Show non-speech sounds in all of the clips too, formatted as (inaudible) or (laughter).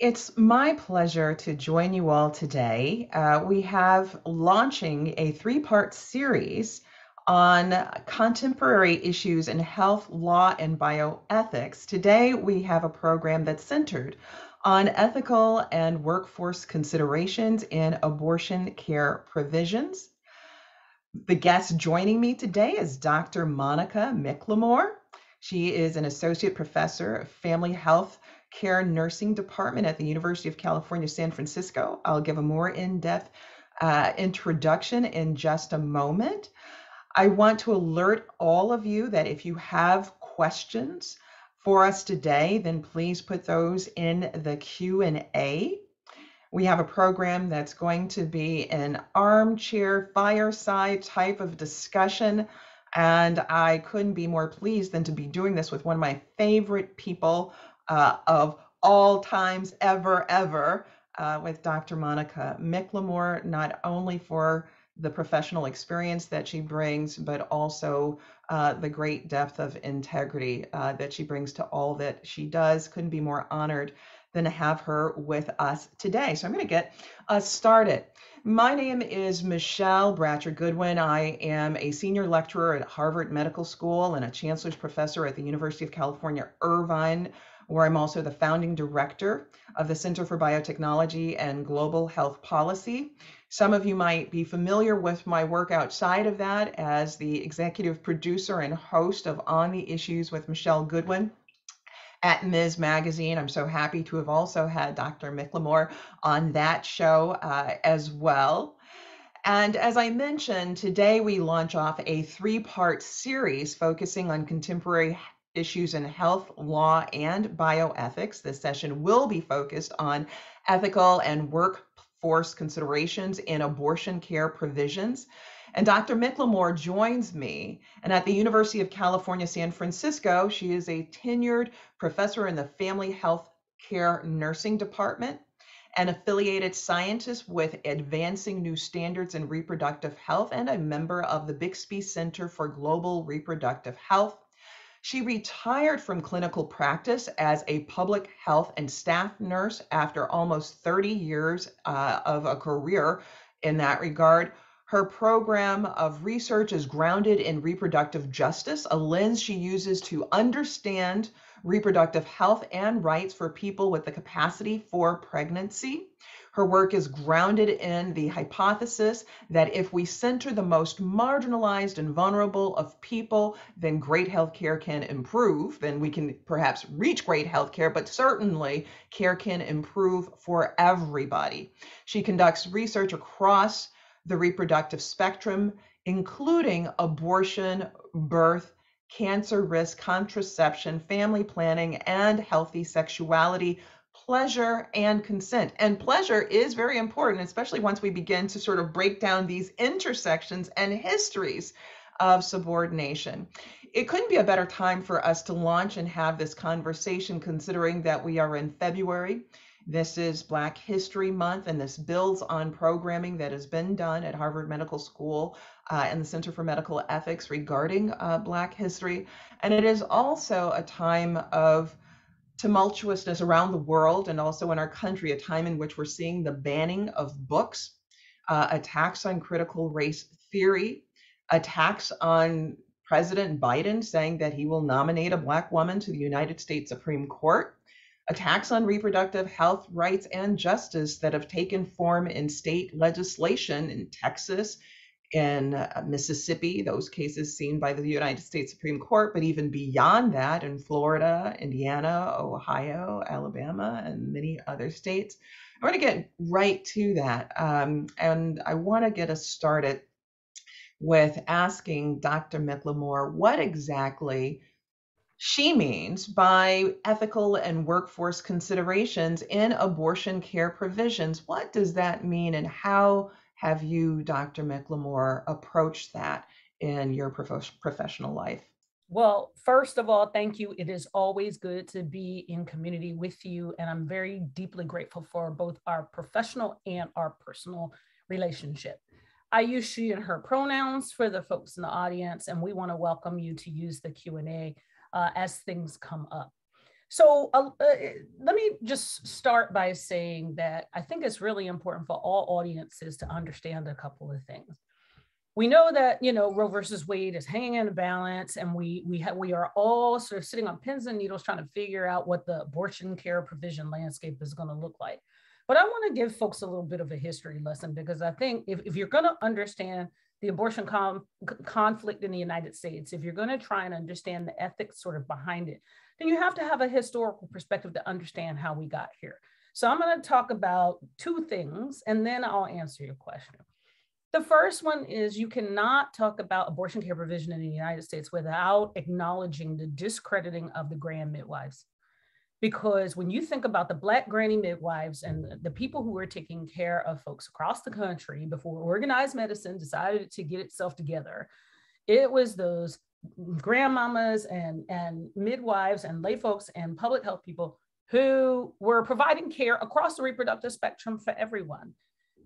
It's my pleasure to join you all today. Uh, we have launching a three part series on contemporary issues in health, law, and bioethics. Today, we have a program that's centered on ethical and workforce considerations in abortion care provisions. The guest joining me today is Dr. Monica McLemore. She is an associate professor of family health Care Nursing Department at the University of California, San Francisco. I'll give a more in depth uh, introduction in just a moment. I want to alert all of you that if you have questions for us today, then please put those in the Q&A. We have a program that's going to be an armchair fireside type of discussion and I couldn't be more pleased than to be doing this with one of my favorite people uh, of all times ever, ever, uh, with Dr. Monica McLemore, not only for the professional experience that she brings, but also uh, the great depth of integrity uh, that she brings to all that she does. Couldn't be more honored than to have her with us today. So I'm going to get us started. My name is Michele Bratcher Goodwin. I am a senior lecturer at Harvard Medical School and a chancellor's professor at the University of California, Irvine where I'm also the founding director of the Center for Biotechnology and Global Health Policy. Some of you might be familiar with my work outside of that as the executive producer and host of On the Issues with Michele Goodwin at Ms. Magazine. I'm so happy to have also had Dr. McLemore on that show uh, as well. And as I mentioned, today we launch off a three part series focusing on contemporary issues in health, law, and bioethics. This session will be focused on ethical and workforce considerations in abortion care provisions. And Dr. McLemore joins me. And at the University of California, San Francisco, she is a tenured professor in the Family Health Care Nursing Department, an affiliated scientist with Advancing New Standards in Reproductive Health, and a member of the Bixby Center for Global Reproductive Health she retired from clinical practice as a public health and staff nurse after almost 30 years uh, of a career in that regard. Her program of research is grounded in reproductive justice, a lens she uses to understand reproductive health and rights for people with the capacity for pregnancy. Her work is grounded in the hypothesis that if we center the most marginalized and vulnerable of people, then great healthcare can improve. Then we can perhaps reach great healthcare, but certainly care can improve for everybody. She conducts research across the reproductive spectrum, including abortion, birth, cancer risk, contraception, family planning, and healthy sexuality pleasure and consent. And pleasure is very important, especially once we begin to sort of break down these intersections and histories of subordination. It couldn't be a better time for us to launch and have this conversation, considering that we are in February. This is Black History Month, and this builds on programming that has been done at Harvard Medical School uh, and the Center for Medical Ethics regarding uh, Black history. And it is also a time of tumultuousness around the world and also in our country, a time in which we're seeing the banning of books, uh, attacks on critical race theory, attacks on President Biden saying that he will nominate a Black woman to the United States Supreme Court, attacks on reproductive health rights and justice that have taken form in state legislation in Texas, in Mississippi, those cases seen by the United States Supreme Court, but even beyond that in Florida, Indiana, Ohio, Alabama, and many other states. I want to get right to that. Um, and I want to get us started with asking Dr. McLemore what exactly she means by ethical and workforce considerations in abortion care provisions. What does that mean, and how have you, Dr. McLemore, approached that in your prof- professional life? Well, first of all, thank you. It is always good to be in community with you. And I'm very deeply grateful for both our professional and our personal relationship. I use she and her pronouns for the folks in the audience, and we want to welcome you to use the Q&A uh, as things come up. So uh, uh, let me just start by saying that I think it's really important for all audiences to understand a couple of things. We know that you know Roe versus Wade is hanging in a balance, and we we have we are all sort of sitting on pins and needles trying to figure out what the abortion care provision landscape is going to look like. But I want to give folks a little bit of a history lesson because I think if, if you're going to understand the abortion com- conflict in the United States, if you're going to try and understand the ethics sort of behind it, then you have to have a historical perspective to understand how we got here. So I'm going to talk about two things and then I'll answer your question. The first one is you cannot talk about abortion care provision in the United States without acknowledging the discrediting of the grand midwives. Because when you think about the Black granny midwives and the people who were taking care of folks across the country before organized medicine decided to get itself together, it was those grandmamas and, and midwives and lay folks and public health people who were providing care across the reproductive spectrum for everyone.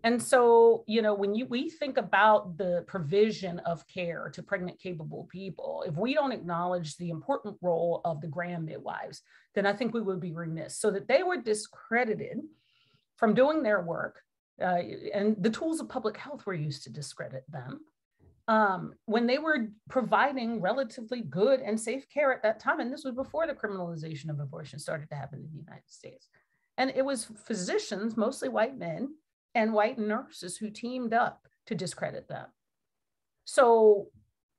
And so, you know, when you we think about the provision of care to pregnant capable people, if we don't acknowledge the important role of the grand midwives, then I think we would be remiss. So that they were discredited from doing their work, uh, and the tools of public health were used to discredit them um, when they were providing relatively good and safe care at that time. And this was before the criminalization of abortion started to happen in the United States. And it was physicians, mostly white men, and white nurses who teamed up to discredit them. So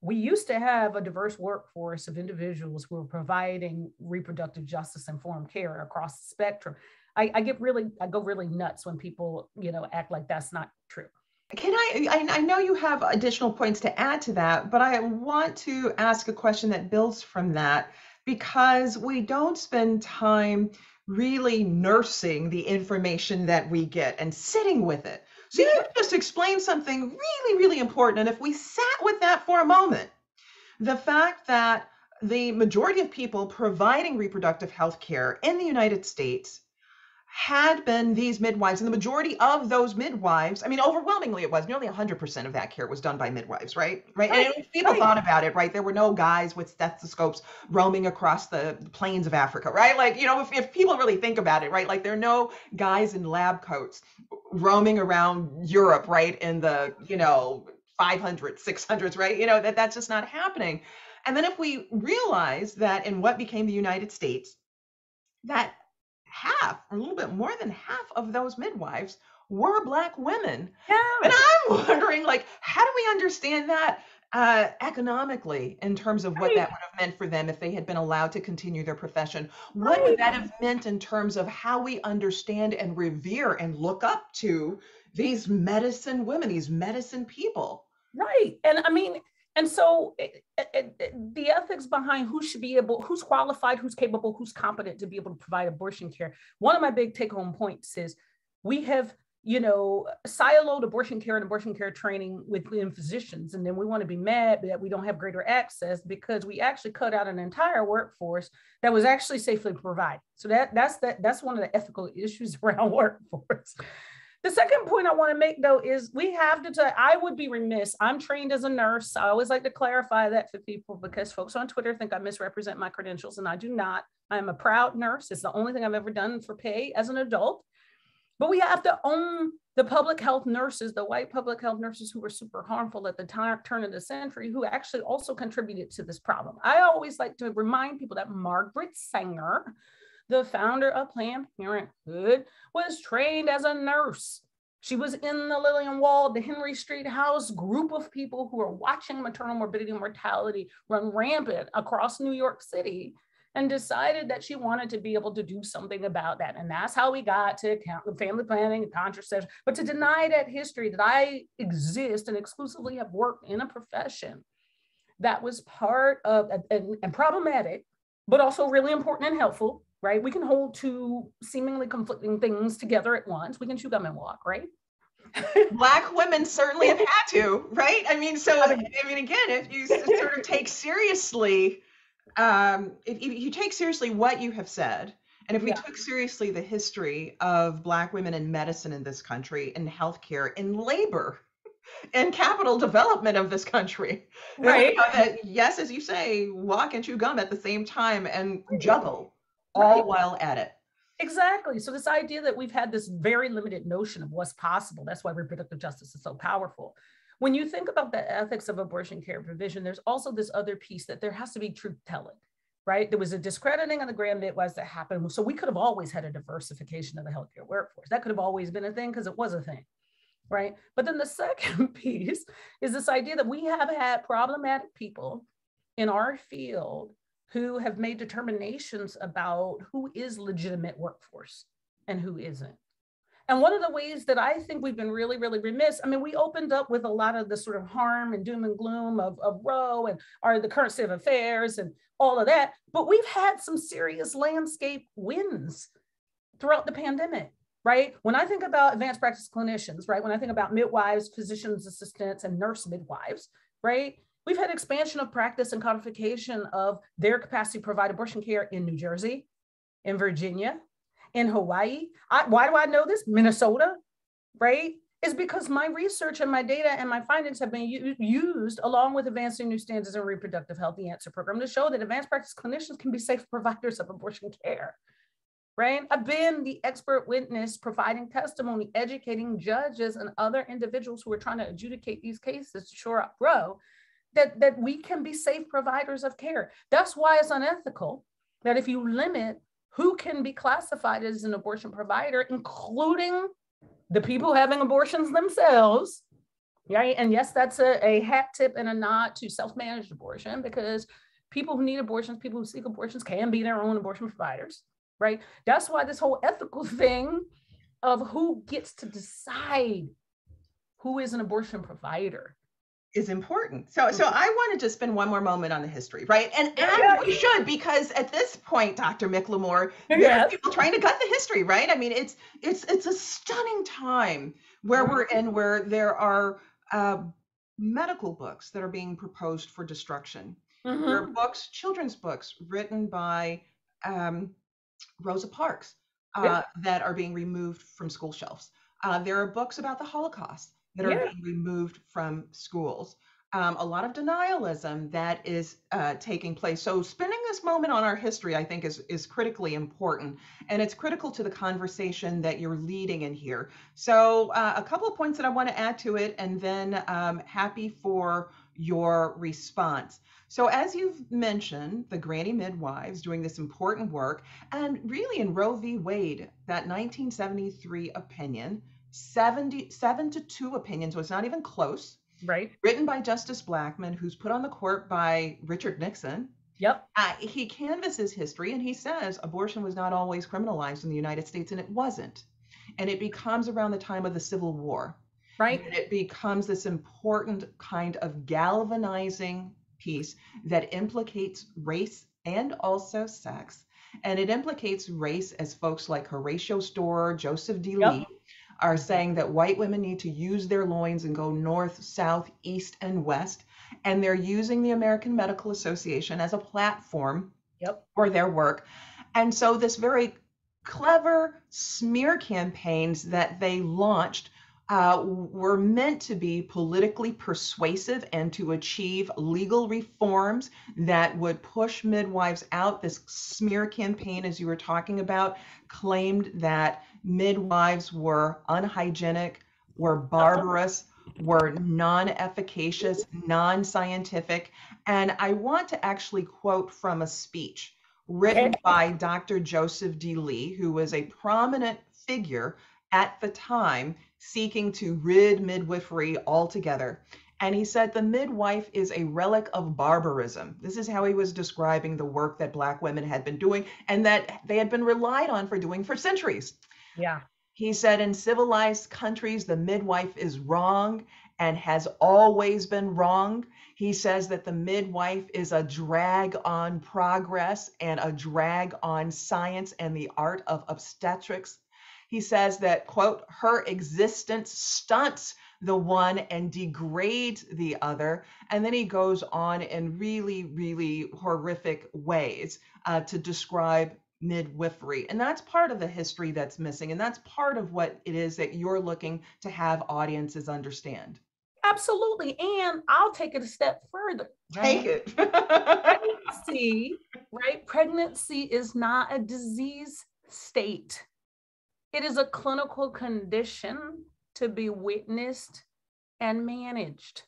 we used to have a diverse workforce of individuals who were providing reproductive justice informed care across the spectrum. I, I get really, I go really nuts when people, you know, act like that's not true. Can I, I, I know you have additional points to add to that, but I want to ask a question that builds from that because we don't spend time really nursing the information that we get and sitting with it. So you just explained something really, really important. And if we sat with that for a moment, the fact that the majority of people providing reproductive health care in the United States had been these midwives, and the majority of those midwives, I mean, overwhelmingly it was, nearly 100% of that care was done by midwives, right? Right. right. And if people right. thought about it, right, there were no guys with stethoscopes roaming across the plains of Africa, right? Like, you know, if, if people really think about it, right, like there are no guys in lab coats roaming around Europe, right, in the, you know, 500, 600s, right? You know, that that's just not happening. And then if we realize that in what became the United States, that half, or a little bit more than half of those midwives were black women. Yeah. And I'm (laughs) wondering, like, how do we understand that uh, economically in terms of what right. that would have meant for them if they had been allowed to continue their profession? What right. would that have meant in terms of how we understand and revere and look up to these medicine women, these medicine people? Right. And I mean, and so it, it, it, the ethics behind who should be able, who's qualified, who's capable, who's competent to be able to provide abortion care. One of my big take home points is we have, you know, siloed abortion care and abortion care training within physicians. And then we want to be mad that we don't have greater access because we actually cut out an entire workforce that was actually safely provided. So that that's that that's one of the ethical issues (laughs) around workforce. The second point I want to make though is we have to, I would be remiss. I'm trained as a nurse. I always like to clarify that for people because folks on Twitter think I misrepresent my credentials and I do not. I'm a proud nurse. It's the only thing I've ever done for pay as an adult. But we have to own the public health nurses, the white public health nurses who were super harmful at the time, turn of the century, who actually also contributed to this problem. I always like to remind people that Margaret Sanger, the founder of Planned Parenthood, was trained as a nurse. She was in the Lillian Wald, the Henry Street House group of people who are watching maternal morbidity and mortality run rampant across New York City and decided that she wanted to be able to do something about that. And that's how we got to family planning and contraception. But to deny that history, that I exist and exclusively have worked in a profession that was part of and, and problematic, but also really important and helpful right? We can hold two seemingly conflicting things together at once. We can chew gum and walk, right? (laughs) Black women certainly have had to, right? I mean, so I mean, again, if you sort of take seriously, um, if, if, you take seriously what you have said, and if we yeah. took seriously the history of Black women in medicine in this country, in healthcare, in labor, and capital development of this country, right? You know, that yes, as you say, walk and chew gum at the same time and juggle all right. while at it. Exactly. So this idea that we've had this very limited notion of what's possible, that's why reproductive justice is so powerful. When you think about the ethics of abortion care provision, there's also this other piece that there has to be truth telling, right? There was a discrediting of the grand midwives that happened. So we could have always had a diversification of the healthcare workforce. That could have always been a thing because it was a thing, right? But then the (laughs) second piece is this idea that we have had problematic people in our field who have made determinations about who is legitimate workforce and who isn't. And one of the ways that I think we've been really, really remiss, I mean, we opened up with a lot of the sort of harm and doom and gloom of, of Roe and are the current state of affairs and all of that, but we've had some serious landscape wins throughout the pandemic, right? When I think about advanced practice clinicians, right? When I think about midwives, physicians assistants, and nurse midwives, right? We've had expansion of practice and codification of their capacity to provide abortion care in New Jersey, in Virginia, in Hawaii. I, why do I know this? Minnesota, right? Is because my research and my data and my findings have been u- used along with advancing new standards in reproductive health, the ANSIRH program, to show that advanced practice clinicians can be safe (laughs) providers of abortion care. Right? I've been the expert witness providing testimony, educating judges and other individuals who are trying to adjudicate these cases to shore up Roe that, that we can be safe providers of care. That's why it's unethical that if you limit who can be classified as an abortion provider, including the people having abortions themselves, right? And yes, that's a, a hat tip and a nod to self managed abortion because people who need abortions, people who seek abortions can be their own abortion providers, right? That's why this whole ethical (laughs) thing of who gets to decide who is an abortion provider is important. So so mm-hmm. I want to just spend one more moment on the history, right? And, and yeah. we should because at this point, Dr. McLemore, there yes. are people trying to cut the history, right? I mean, it's it's it's a stunning time where mm-hmm. we're in where there are uh, medical books that are being proposed for destruction. Mm-hmm. There are books, children's books written by um, Rosa Parks uh, yeah. that are being removed from school shelves. Uh, there are books about the Holocaust that are yeah. being removed from schools. Um, a lot of denialism that is uh, taking place. So spending this moment on our history, I think, is is critically important, and it's critical to the conversation that you're leading in here. So uh, a couple of points that I want to add to it, and then um, happy for your response. So as you've mentioned, the granny midwives doing this important work, and really in Roe v. Wade, that 1973 opinion 77 to 2 opinion, so it's not even close. Right. Written by Justice Blackmun, who's put on the court by Richard Nixon. Yep. Uh, he canvasses history and he says abortion was not always criminalized in the United States, and it wasn't. And it becomes around the time of the Civil War. Right. And it becomes this important kind of galvanizing piece that implicates race and also sex. And it implicates race as folks like Horatio Storer, Joseph D. Yep. Lee, are saying that white women need to use their loins and go north, south, east, and west. And they're using the American Medical Association as a platform yep. for their work. And so, this very clever smear campaigns that they launched uh, were meant to be politically persuasive and to achieve legal reforms that would push midwives out. This smear campaign, as you were talking about, claimed that midwives were unhygienic, were barbarous, were non efficacious, non scientific. And I want to actually quote from a speech written by Dr. Joseph DeLee, who was a prominent figure at the time seeking to rid midwifery altogether. And he said the midwife is a relic of barbarism. This is how he was describing the work that Black women had been doing and that they had been relied on for doing for centuries. Yeah. He said in civilized countries, the midwife is wrong and has always been wrong. He says that the midwife is a drag on progress and a drag on science and the art of obstetrics. He says that, quote, her existence stunts the one and degrades the other. And then he goes on in really, really horrific ways uh, to describe midwifery. And that's part of the history that's missing. And that's part of what it is that you're looking to have audiences understand. Absolutely. And I'll take it a step further. Right? Take it. (laughs) see, right, pregnancy is not a disease state. It is a clinical condition to be witnessed and managed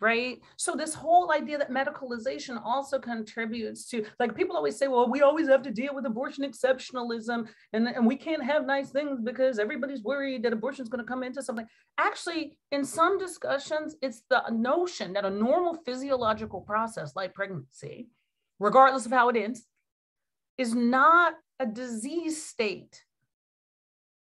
right? So this whole idea that medicalization also contributes to like people always say, well, we always have to deal with abortion exceptionalism and, and we can't have nice things because everybody's worried that abortion is going to come into something. Actually, in some discussions, it's the notion that a normal physiological process like pregnancy, regardless of how it ends, is not a disease state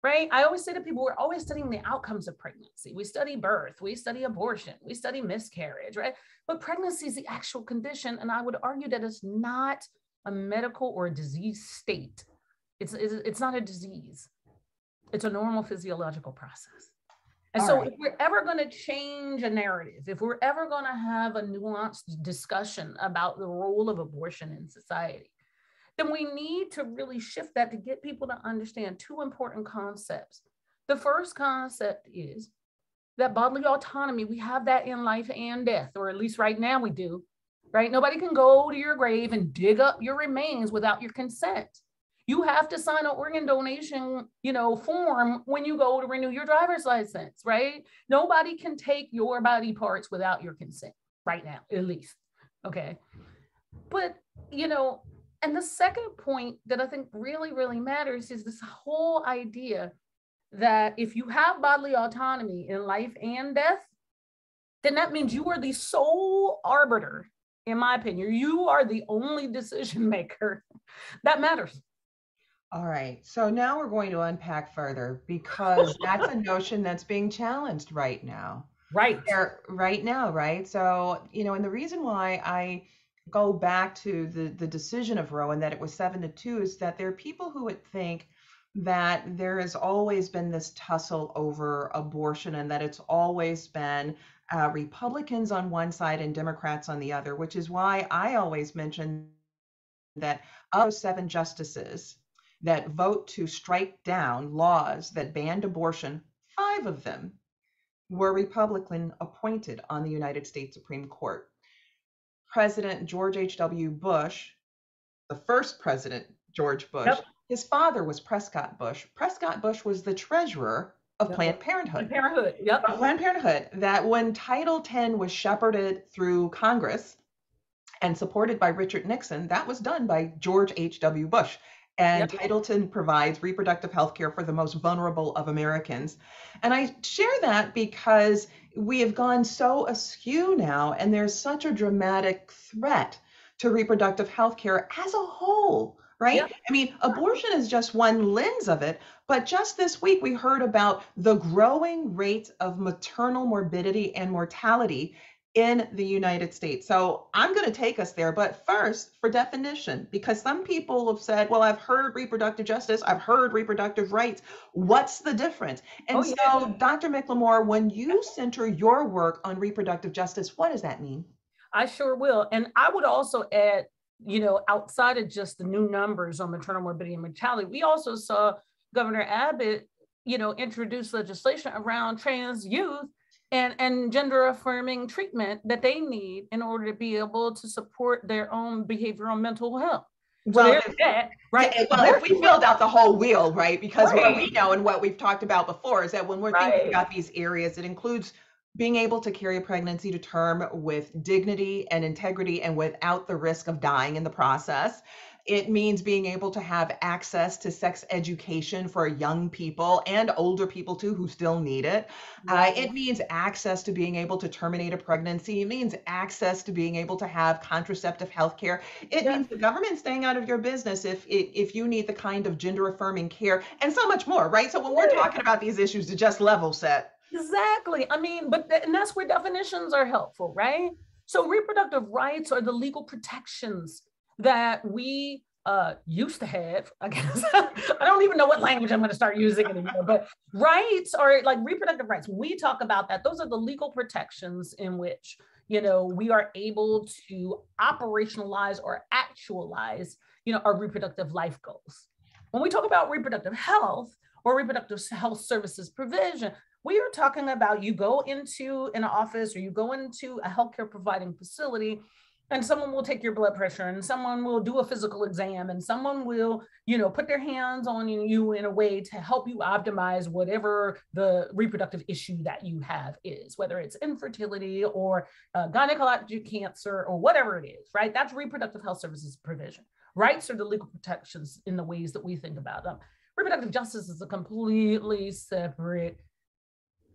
right? I always say to people, we're always studying the outcomes of pregnancy. We study birth, we study abortion, we study miscarriage, right? But pregnancy is the actual condition. And I would argue that it's not a medical or a disease state. It's, it's, it's not a disease. It's a normal physiological process. And All so, right. if we're ever going to change a narrative, if we're ever going to have a nuanced discussion about the role of abortion in society, then we need to really shift that to get people to understand two important concepts. The first concept is that bodily autonomy, we have that in life and death, or at least right now we do, right? Nobody can go to your grave and dig up your remains without your consent. You have to sign an organ donation, you know, form when you go to renew your driver's license, right? Nobody can take your body parts without your consent right now, at least. Okay. But, you know, and the second point that I think really, really matters is this whole idea that if you have bodily autonomy in life and death, then that means you are the sole arbiter, in my opinion. You are the only decision (laughs) maker that matters. All right. So now we're going to unpack further because (laughs) that's a notion that's being challenged right now. Right. There, right now, right? So, you know, and the reason why I go back to the, the decision of Roe and that it was seven to two is that there are people who would think that there has always been this tussle over abortion and that it's always been uh, Republicans on one side and Democrats on the other, which is why I always mention that of seven justices that vote to strike down laws that banned abortion, five of them were Republican appointed on the United States Supreme Court. President George H.W. Bush, the first president, George Bush, yep. his father was Prescott Bush. Prescott Bush was the treasurer of yep. Planned Parenthood. Planned Parenthood, yep. Planned Parenthood, that when Title X was shepherded through Congress and supported by Richard Nixon, that was done by George H.W. Bush. And yep. Title X provides reproductive health care for the most vulnerable of Americans. And I share that because we have gone so askew now, and there's such a dramatic threat to reproductive health care as a whole, right? Yep. I mean, abortion is just one lens of it, but just this week we heard about the growing rate of maternal morbidity and mortality in the United States. So I'm going to take us there. But first, for definition, because some people have said, well, I've heard reproductive justice, I've heard reproductive rights. What's the difference? And oh, yeah. so, Dr. McLemore, when you center your work on reproductive justice, what does that mean? I sure will. And I would also add, you know, outside of just the new numbers on maternal morbidity and mortality, we also saw Governor Abbott, you know, introduce legislation around trans youth and, and gender affirming treatment that they need in order to be able to support their own behavioral mental health. Well, so if, right. Yeah, well, if we filled out the whole wheel, right? Because right. what we know and what we've talked about before is that when we're right. thinking about these areas, it includes being able to carry a pregnancy to term with dignity and integrity and without the risk of dying in the process. It means being able to have access to sex education for young people and older people too who still need it. Uh, it means access to being able to terminate a pregnancy. It means access to being able to have contraceptive health care. It yeah. means the government staying out of your business if if you need the kind of gender affirming care and so much more, right? So when we're talking about these issues to just level set. Exactly. I mean, but th- and that's where definitions are helpful, right? So reproductive rights are the legal protections that we uh, used to have, I guess. (laughs) I don't even know what language I'm going to start using anymore, but rights are like reproductive rights. We talk about that, those are the legal protections in which, you know, we are able to operationalize or actualize, you know, our reproductive life goals. When we talk about reproductive health or reproductive health services provision, we are talking about you go into an office or you go into a healthcare providing facility and someone will take your blood pressure and someone will do a physical exam and someone will you know put their hands on you in a way to help you optimize whatever the reproductive issue that you have is whether it's infertility or uh, gynecologic cancer or whatever it is right? That's reproductive health services provision rights are the legal protections in the ways that we think about them. Reproductive justice is a completely separate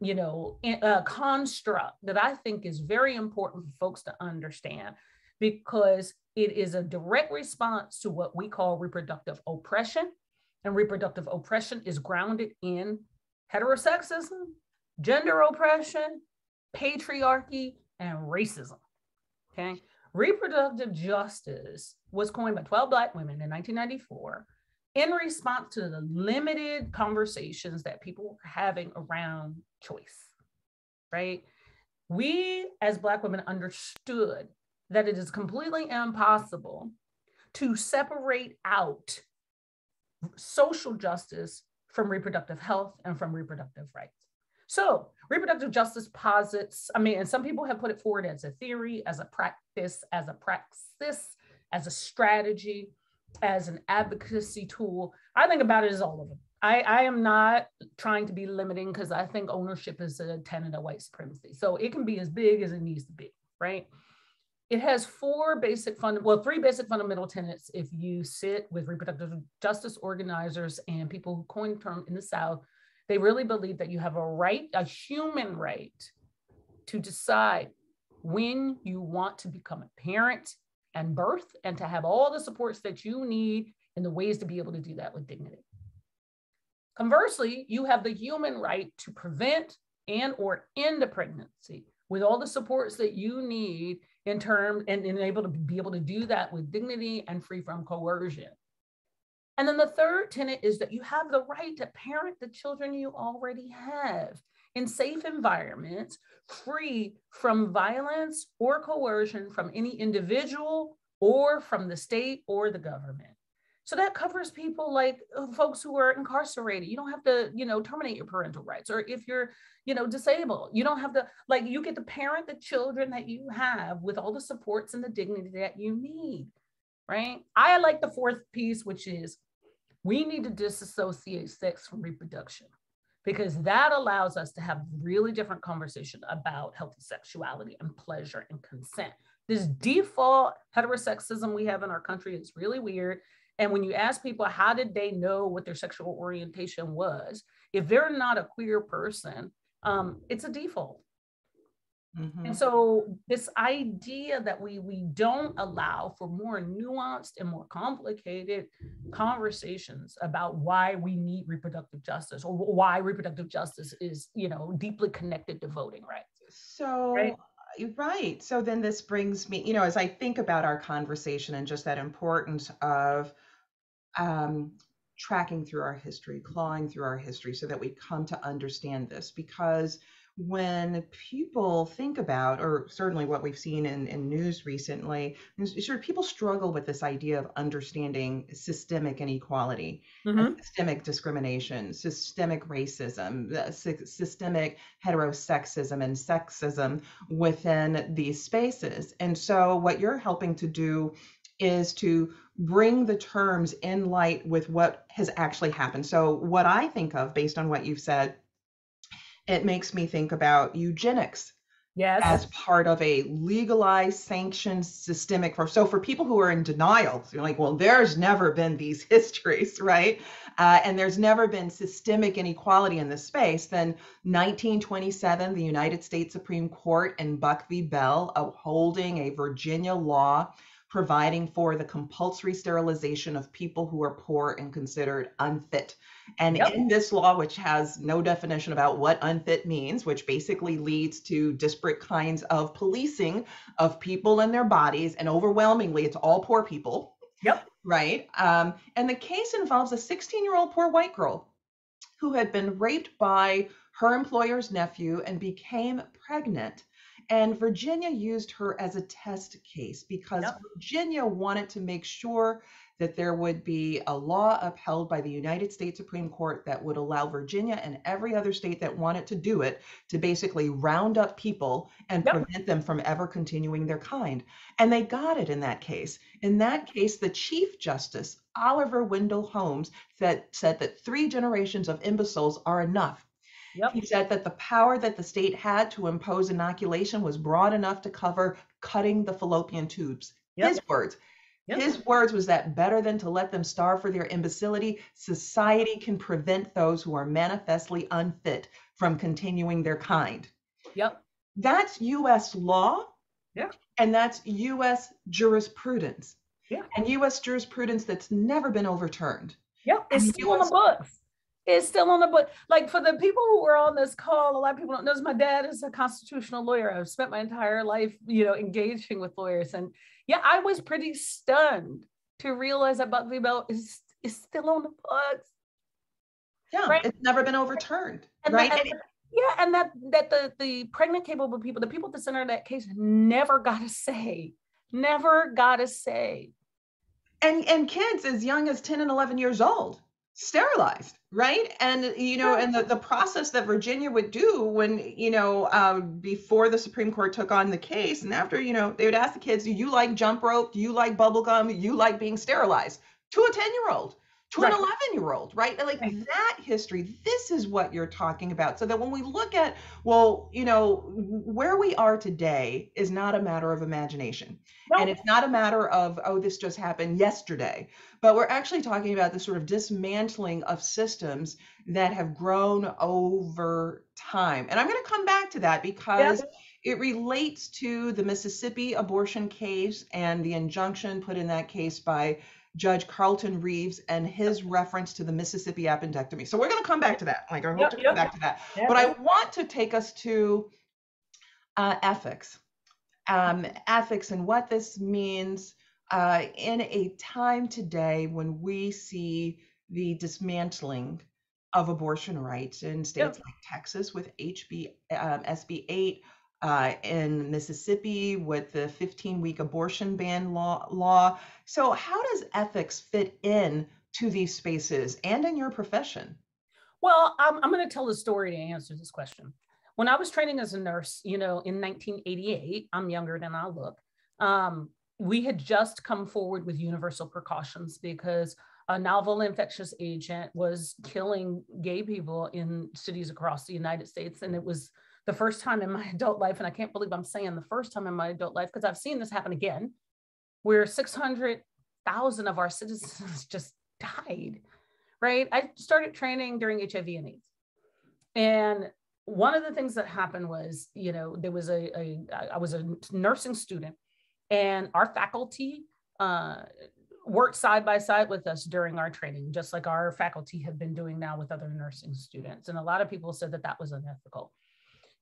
you know a construct that i think is very important for folks to understand because it is a direct response to what we call reproductive oppression. And reproductive oppression is grounded in heterosexism, gender oppression, patriarchy, and racism. Okay. Reproductive justice was coined by 12 Black women in 1994 in response to the limited conversations that people were having around choice, right? We as Black women understood that it is completely impossible to separate out social justice from reproductive health and from reproductive rights. So, reproductive justice posits, I mean, and some people have put it forward as a theory, as a practice, as a praxis, as a strategy, as an advocacy tool. I think about it as all of them. I, I am not trying to be limiting because I think ownership is a tenet of white supremacy. So it can be as big as it needs to be, right? It has four basic fund well three basic fundamental tenets if you sit with reproductive justice organizers and people who coined term in the south. They really believe that you have a right a human right to decide when you want to become a parent and birth and to have all the supports that you need and the ways to be able to do that with dignity. Conversely you have the human right to prevent and or end a pregnancy with all the supports that you need in terms and, and able to be able to do that with dignity and free from coercion. And then the third tenet is that you have the right to parent the children you already have in safe environments, free from violence or coercion from any individual or from the state or the government. So that covers people like uh, folks who are incarcerated. You don't have to, you know, terminate your parental rights. Or if you're, you know, disabled, you don't have to, like, you get to parent the children that you have with all the supports and the dignity that you need, right? I like the fourth piece, which is we need to disassociate sex from reproduction because that allows us to have really different conversation about healthy sexuality and pleasure and consent. This default heterosexism we have in our country is really weird and when you ask people, how did they know what their sexual orientation was? If they're not a queer person, um, it's a default. Mm-hmm. And so this idea that we we don't allow for more nuanced and more complicated conversations about why we need reproductive justice or why reproductive justice is, you know, deeply connected to voting rights. So right? right. So then this brings me, you know, as I think about our conversation and just that importance of um, tracking through our history, clawing through our history so that we come to understand this. Because when people think about, or certainly what we've seen in, in news recently, sure people struggle with this idea of understanding systemic inequality, mm-hmm. systemic discrimination, systemic racism, systemic heterosexism and sexism within these spaces. And so what you're helping to do is to bring the terms in light with what has actually happened. So, what I think of based on what you've said, it makes me think about eugenics yes. as part of a legalized, sanctioned, systemic. For, so, for people who are in denial, you're like, well, there's never been these (laughs) histories, right? Uh, and there's never been systemic inequality in this space. Then, 1927, the United States Supreme Court in Buck v. Bell upholding a Virginia law providing for the compulsory sterilization of people who are poor and considered unfit. And yep. in this law, which has no definition about what unfit means, which basically leads to disparate kinds of policing of people and their bodies, and overwhelmingly, it's all poor people. Yep. Right. Um, and the case involves a 16 year old poor white girl who had been raped by her employer's nephew and became pregnant And Virginia used her as a test case because Yep. Virginia wanted to make sure that there would be a law upheld by the United States Supreme Court that would allow Virginia and every other state that wanted to do it to basically round up people and Yep. prevent them from ever continuing their kind. And they got it in that case. In that case, the Chief Justice, Oliver Wendell Holmes, said, said that three generations of imbeciles are enough. Yep. He said that the power that the state had to impose inoculation was broad enough to cover cutting the fallopian tubes. Yep. His words. Yep. His words was that better than to let them starve for their imbecility, society can prevent those who are manifestly unfit from continuing their kind. Yep. That's US law. Yeah. And that's US jurisprudence. Yeah. And US jurisprudence that's never been overturned. Yep. It's And still on the books. It's still on the book. Like for the people who were on this call, a lot of people don't know. My dad is a constitutional lawyer. I've spent my entire life, you know, engaging with lawyers. And yeah, I was pretty stunned to realize that Buck v. Bell is, is still on the books. Yeah. Right. It's never been overturned. And right. that- And- yeah, and that that the the pregnant capable people, the people at the center of that case never got a say. Never got a say. and and kids as young as 10 and 11 years old sterilized right? And you know and the, the process that virginia would do when you know um, before the supreme court took on the case and after you know they would ask the kids do you like jump rope? Do you like bubble gum? Do you like being sterilized? To a 10 year old to an 11 year old right? Like Right. that history this is what you're talking about. So that when we look at well you know where we are today is not a matter of imagination. And it's not a matter of, oh, this just happened yesterday, but we're actually talking about the sort of dismantling of systems that have grown over time. And I'm going to come back to that because it relates to the Mississippi abortion case and the injunction put in that case by Judge Carlton Reeves and his reference to the Mississippi appendectomy. So we're going to come back to that. Like, I hope Yep, to come yep. back to that. Yeah, But I want to take us to uh, ethics, um, ethics, and what this means uh, in a time today when we see the dismantling of abortion rights in states like Texas with HB um, SB 8, uh, in Mississippi with the 15-week abortion ban law, law. So, how does ethics fit in to these spaces and in your profession? Well, I'm, I'm going to tell the story to answer this question. When I was training as a nurse, you know, in 1988, I'm younger than I look. Um, we had just come forward with universal precautions because a novel infectious agent was killing gay people in cities across the United States. And it was the first time in my (laughs) adult life, and I can't believe I'm saying the first time in my adult life because I've seen this happen again, where 600,000 of our citizens (laughs) just died right? I started training during HIV and AIDS. And one of the things that happened was, you know, there was a, a I was a nursing student and our faculty uh, worked side by side with us during our training, just like our faculty have been doing now with other nursing students. And a lot of people said that that was unethical.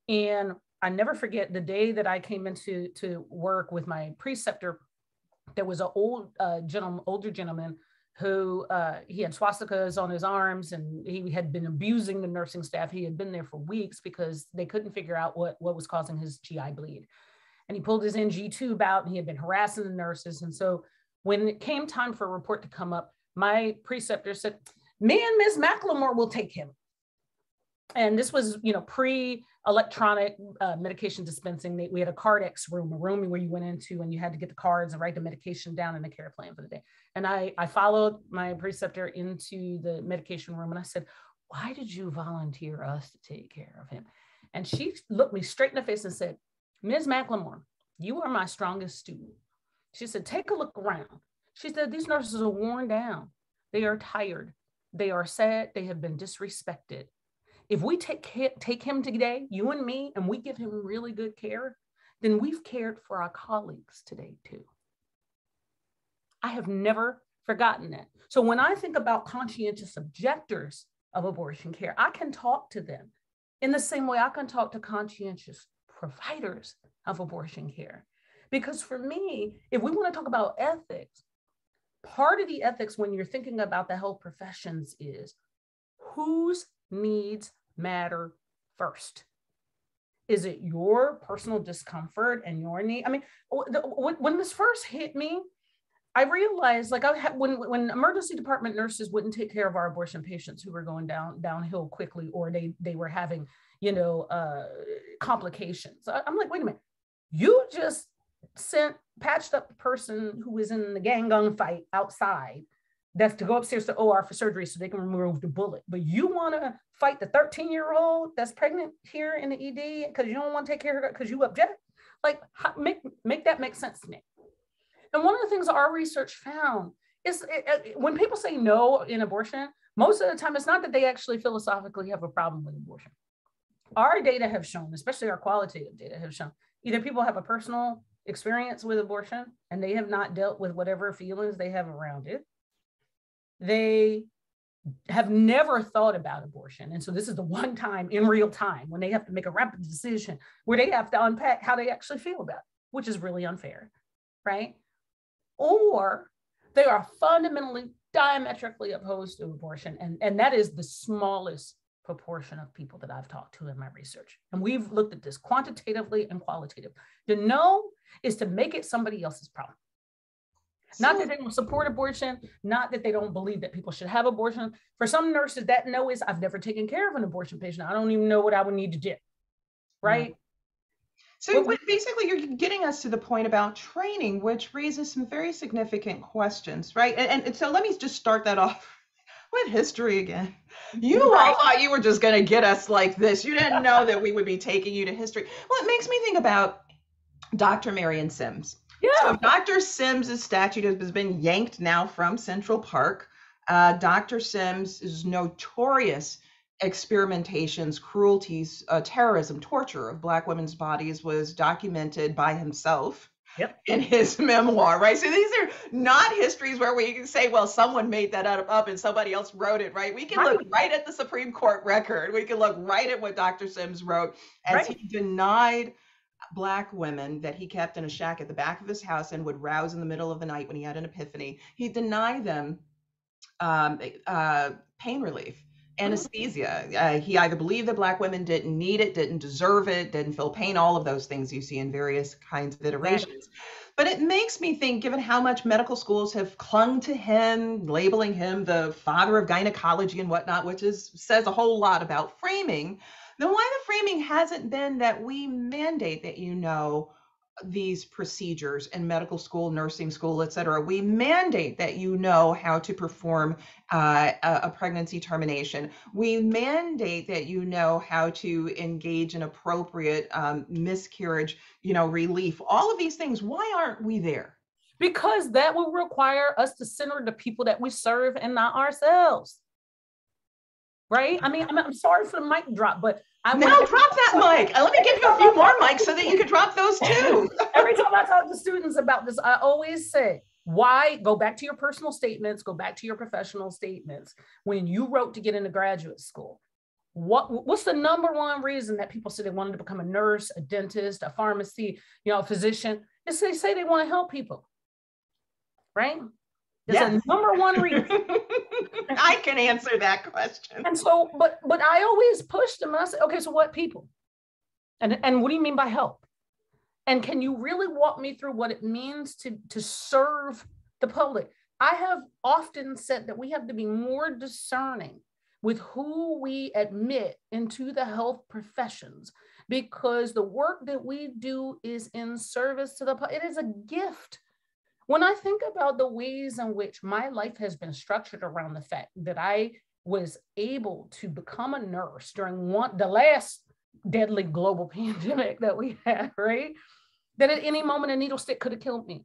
And I never forget the day that I came into to work with my preceptor. There was an old uh, gentleman, older gentleman who uh, he had swastikas on his arms and he had been abusing the nursing staff. He had been there for weeks because they couldn't figure out what, what was causing his GI bleed. And he pulled his NG tube out and he had been harassing the nurses. And so when it came time for a report to come up, my preceptor said, me and Ms. McLemore will take him. And this was, you know, pre electronic uh, medication dispensing. We had a Kardex room, a room where you went into and you had to get the cards and write the medication down in the care plan for the day. And I, I followed my preceptor into the medication room and I said, why did you volunteer us to take care of him? And she looked me straight in the face and said, Ms. McLemore, you are my strongest student. She said, take a look around. She said, these nurses are worn down. They are tired. They are sad. They have been disrespected. If we take, take him today, you and me, and we give him really good care, then we've cared for our colleagues today too. I have never forgotten that. So when I think about conscientious objectors of abortion care, I can talk to them in the same way I can talk to conscientious providers of abortion care. Because for me, if we want to talk about ethics, part of the ethics when you're thinking about the health professions is whose needs matter first. Is it your personal discomfort and your need? I mean, when this first hit me, I realized like I had when when emergency department nurses wouldn't take care of our abortion patients who were going down downhill quickly or they they were having you know uh, complications. I, I'm like, wait a minute, you just sent patched up the person who was in the gang gun fight outside that's to go upstairs to OR for surgery so they can remove the bullet. But you want to fight the 13 year old that's pregnant here in the ED because you don't want to take care of her because you object. Like make make that make sense to me. And one of the things our research found is it, it, when people say no in abortion, most of the time it's not that they actually philosophically have a problem with abortion. Our data have shown, especially our qualitative data have shown, either people have a personal experience with abortion and they have not dealt with whatever feelings they have around it. They have never thought about abortion. And so this is the one time in real time when they have to make a rapid decision where they have to unpack how they actually feel about it, which is really unfair, right? Or they are fundamentally diametrically opposed to abortion. And, and that is the smallest proportion of people that I've talked to in my research. And we've looked at this quantitatively and qualitatively. To know is to make it somebody else's problem. Not that they don't support abortion, not that they don't believe that people should have abortion. For some nurses, that no is I've never taken care of an abortion patient. I don't even know what I would need to do. Right. So well, basically, you're getting us to the point about training, which raises some very significant questions, right? And, and so let me just start that off (laughs) with history again. You all thought you were just going to get us like this. You didn't know that we would be taking you to history. Well, it makes me think about Dr. Marion Sims. Yeah. So Dr. Sims' statue has been yanked now from Central Park. Uh, Dr. Sims is notorious experimentations, cruelties, uh, terrorism, torture of Black women's bodies was documented by himself yep. in his (laughs) memoir, right? So these are not histories where we can say, well, someone made that out of up and somebody else wrote it, right? We can right. look right at the Supreme Court record. We can look right at what Dr. Sims wrote as right. he denied black women that he kept in a shack at the back of his house and would rouse in the middle of the night when he had an epiphany. He denied them um, uh, pain relief anesthesia. Uh, he either believed that black women didn't need it, didn't deserve it, didn't feel pain, all of those things you see in various kinds of iterations. But it makes me think, given how much medical schools have clung to him, labeling him the father of gynecology and whatnot, which is says a whole lot about framing, then why the framing hasn't been that we mandate that you know these procedures in medical school, nursing school, et cetera. We mandate that you know how to perform uh, a, pregnancy termination. We mandate that you know how to engage in appropriate um, miscarriage, you know, relief. All of these things. Why aren't we there? Because that will require us to center the people that we serve and not ourselves. Right? I mean, I'm, I'm sorry for the mic drop, but I now drop that mic. Let me give you a few more mics so that you can drop those too. (laughs) Every time I talk to students about this, I always say, why go back to your personal statements, go back to your professional statements. When you wrote to get into graduate school, what what's the number one reason that people say they wanted to become a nurse, a dentist, a pharmacy, you know, a physician? Is they say they want to help people. Right? There's yeah. a number one reason. (laughs) I can answer that question. And so, but but I always push them. I say, okay, so what people? And and what do you mean by help? And can you really walk me through what it means to to serve the public? I have often said that we have to be more discerning with who we admit into the health professions because the work that we do is in service to the public. It is a gift when I think about the ways in which my life has been structured around the fact that I was able to become a nurse during one the last deadly global (laughs) pandemic that we had, right? That at any moment a needle stick could have killed me.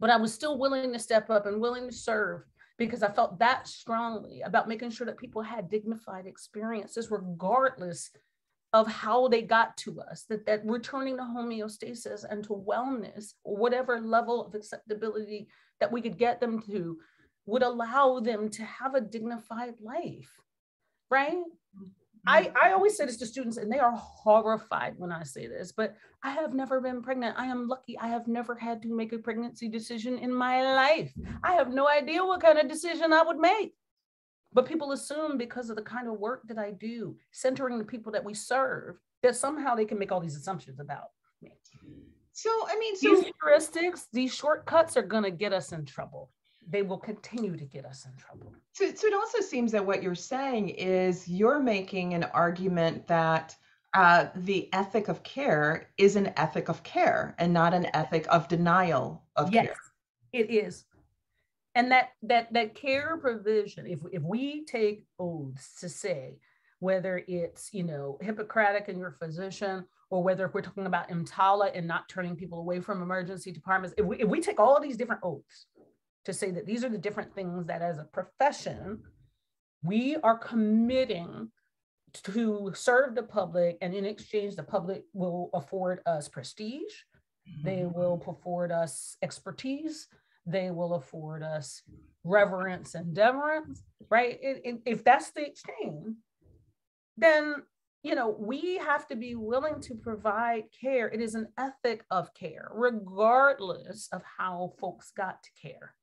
But I was still willing to step up and willing to serve because I felt that strongly about making sure that people had dignified experiences, regardless of how they got to us, that, that returning to homeostasis and to wellness, or whatever level of acceptability that we could get them to, would allow them to have a dignified life, right? Mm-hmm. I, I always say this to students, and they are horrified when I say this, but I have never been pregnant. I am lucky. I have never had to make a pregnancy decision in my life. I have no idea what kind of decision I would make. But people assume because of the kind of work that I do, centering the people that we serve, that somehow they can make all these assumptions about me. So, I mean, so these heuristics, these shortcuts are going to get us in trouble. They will continue to get us in trouble. So, so it also seems that what you're saying is you're making an argument that uh, the ethic of care is an ethic of care and not an ethic of denial of yes, care. It is. And that that that care provision, if if we take oaths to say whether it's you know Hippocratic in your physician or whether we're talking about EMTALA and not turning people away from emergency departments, if we, if we take all these different oaths to say that these are the different things that as a profession, we are committing to serve the public and in exchange the public will afford us prestige they mm-hmm. will afford us expertise they will afford us reverence and deference right? It, it, if that's the exchange then you know we have to be willing to provide care. It is an ethic of care regardless of how folks got to care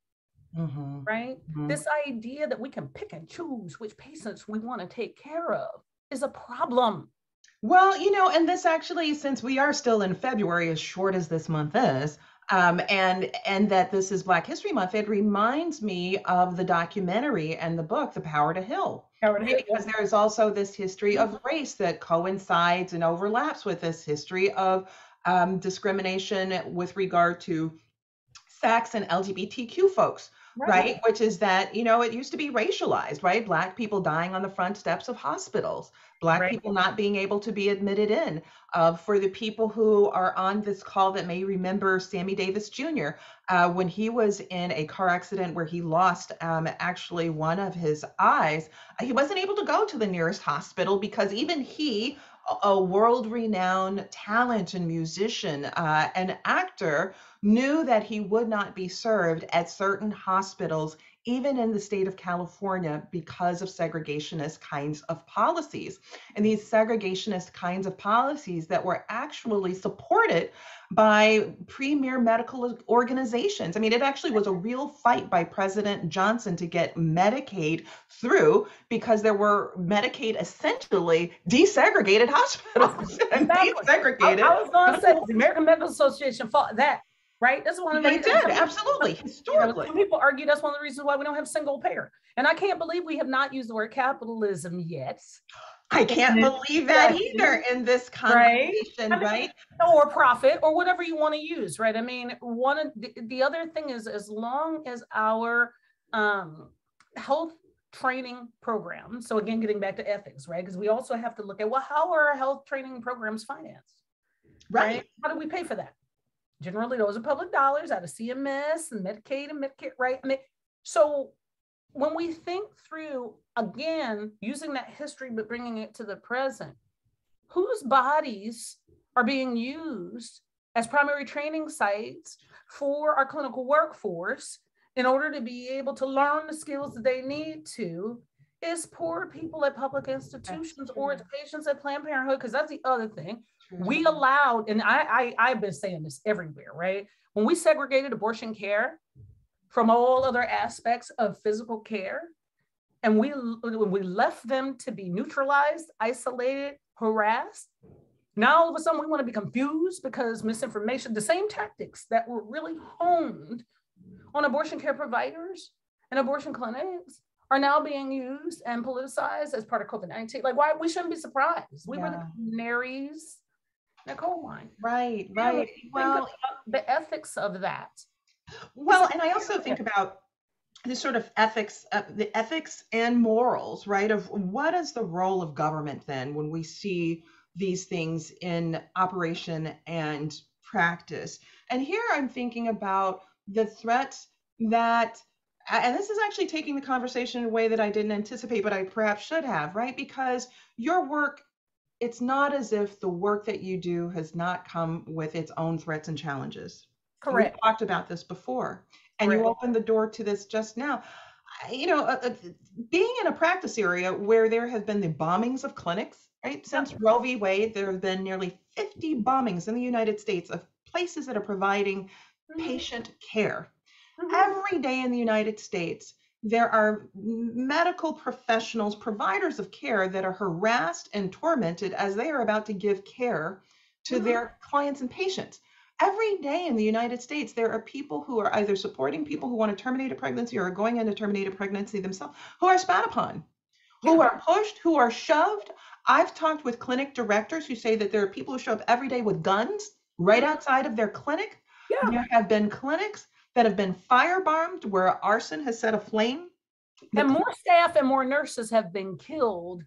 mm-hmm. right? Mm-hmm. this idea that we can pick and choose which patients we want to take care of is a problem. Well you know and this actually since we are still in february as short as this month is um, and and that this is Black History Month, it reminds me of the documentary and the book, The Power to Heal. Power to Heal. Because there is also this history of race that coincides and overlaps with this history of um, discrimination with regard to sex and LGBTQ folks. Right. right. Which is that, you know, it used to be racialized, right? Black people dying on the front steps of hospitals, Black right. people not being able to be admitted in. Uh, for the people who are on this call that may remember Sammy Davis Jr., uh, when he was in a car accident where he lost um, actually one of his eyes, he wasn't able to go to the nearest hospital because even he, a world renowned talent and musician uh, and actor, knew that he would not be served at certain hospitals even in the state of California because of segregationist kinds of policies. And these segregationist kinds of policies that were actually supported by premier medical organizations. I mean, it actually was a real fight by President Johnson to get Medicaid through because there were Medicaid essentially desegregated hospitals (laughs) and desegregated. I, I was going to say (laughs) the American Medical Association fought that right? That's one of the they did absolutely historically. You know, people argue that's one of the reasons why we don't have single payer, and I can't believe we have not used the word capitalism yet. I can't believe that either in this conversation, right? right? Or profit, or whatever you want to use, right? I mean, one of the, the other thing is, as long as our um, health training programs, so again, getting back to ethics, right? Because we also have to look at well, how are our health training programs financed? Right. right? How do we pay for that? Generally, those are public dollars out of CMS and Medicaid and Medicare, right? I mean, so when we think through, again, using that history, but bringing it to the present, whose bodies are being used as primary training sites for our clinical workforce in order to be able to learn the skills that they need to is poor people at public institutions or it's patients at Planned Parenthood, because that's the other thing. We allowed, and I, I I've been saying this everywhere, right? When we segregated abortion care from all other aspects of physical care, and we when we left them to be neutralized, isolated, harassed, now all of a sudden we want to be confused because misinformation, the same tactics that were really honed on abortion care providers and abortion clinics are now being used and politicized as part of COVID 19. Like, why? We shouldn't be surprised. We yeah. were the canaries in a coal mine. Right, right. well, the ethics of that. Well, and I also think about the sort of ethics, uh, the ethics and morals, right? Of what is the role of government then when we see these things in operation and practice? And here I'm thinking about the threats that and this is actually taking the conversation in a way that I didn't anticipate, but I perhaps should have, right? Because your work, it's not as if the work that you do has not come with its own threats and challenges. Correct. We talked about this before, and Correct. you opened the door to this just now. You know, uh, uh, being in a practice area where there have been the bombings of clinics, right? Since. Roe v. Wade, there have been nearly 50 bombings in the United States of places that are providing mm-hmm. patient care Mm-hmm. Every day in the United States, there are medical professionals, providers of care that are harassed and tormented as they are about to give care to mm-hmm. their clients and patients. Every day in the United States, there are people who are either supporting people who want to terminate a pregnancy or are going in to terminate a pregnancy themselves who are spat upon, yeah. who are pushed, who are shoved. I've talked with clinic directors who say that there are people who show up every day with guns right mm-hmm. outside of their clinic. Yeah. There have been clinics that have been firebombed where arson has set aflame. And more staff and more nurses have been killed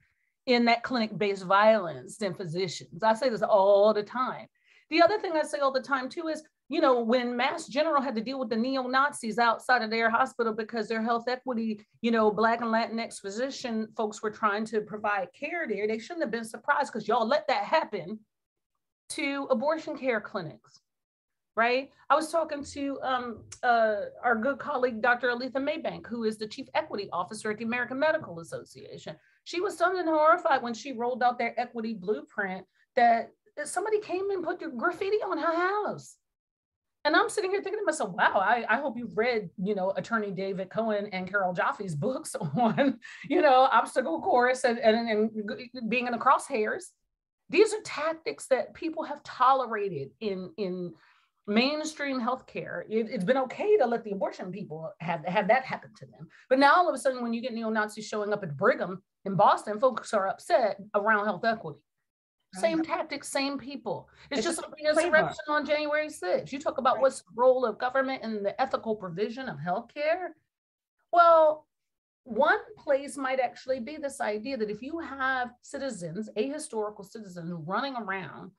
in that clinic based violence than physicians. I say this all the time. The other thing I say all the time too is, you know, when Mass General had to deal with the neo Nazis outside of their hospital because their health equity, you know, Black and Latinx physician folks were trying to provide care there, they shouldn't have been surprised because y'all let that happen to abortion care clinics right? I was talking to um, uh, our good colleague, Dr. Aletha Maybank, who is the Chief Equity Officer at the American Medical Association. She was stunned and horrified when she rolled out their equity blueprint that, that somebody came and put graffiti on her house. And I'm sitting here thinking to myself, wow, I, I hope you've read, you know, attorney David Cohen and Carole Joffe's (laughs) books on, you know, obstacle course and, and, and being in the crosshairs. These are tactics that people have tolerated in, in mainstream healthcare, it, has been okay to let the abortion people have, have that happen to them. But now all of a sudden, when you get neo-Nazis showing up at Brigham in Boston, folks are upset around health equity. Oh, same tactics, same people. It's, it's just the insurrection on January 6th. You talk about right. what's the role of government in the ethical provision of healthcare. Well, one place might actually be this idea that if you have citizens, ahistorical citizens running around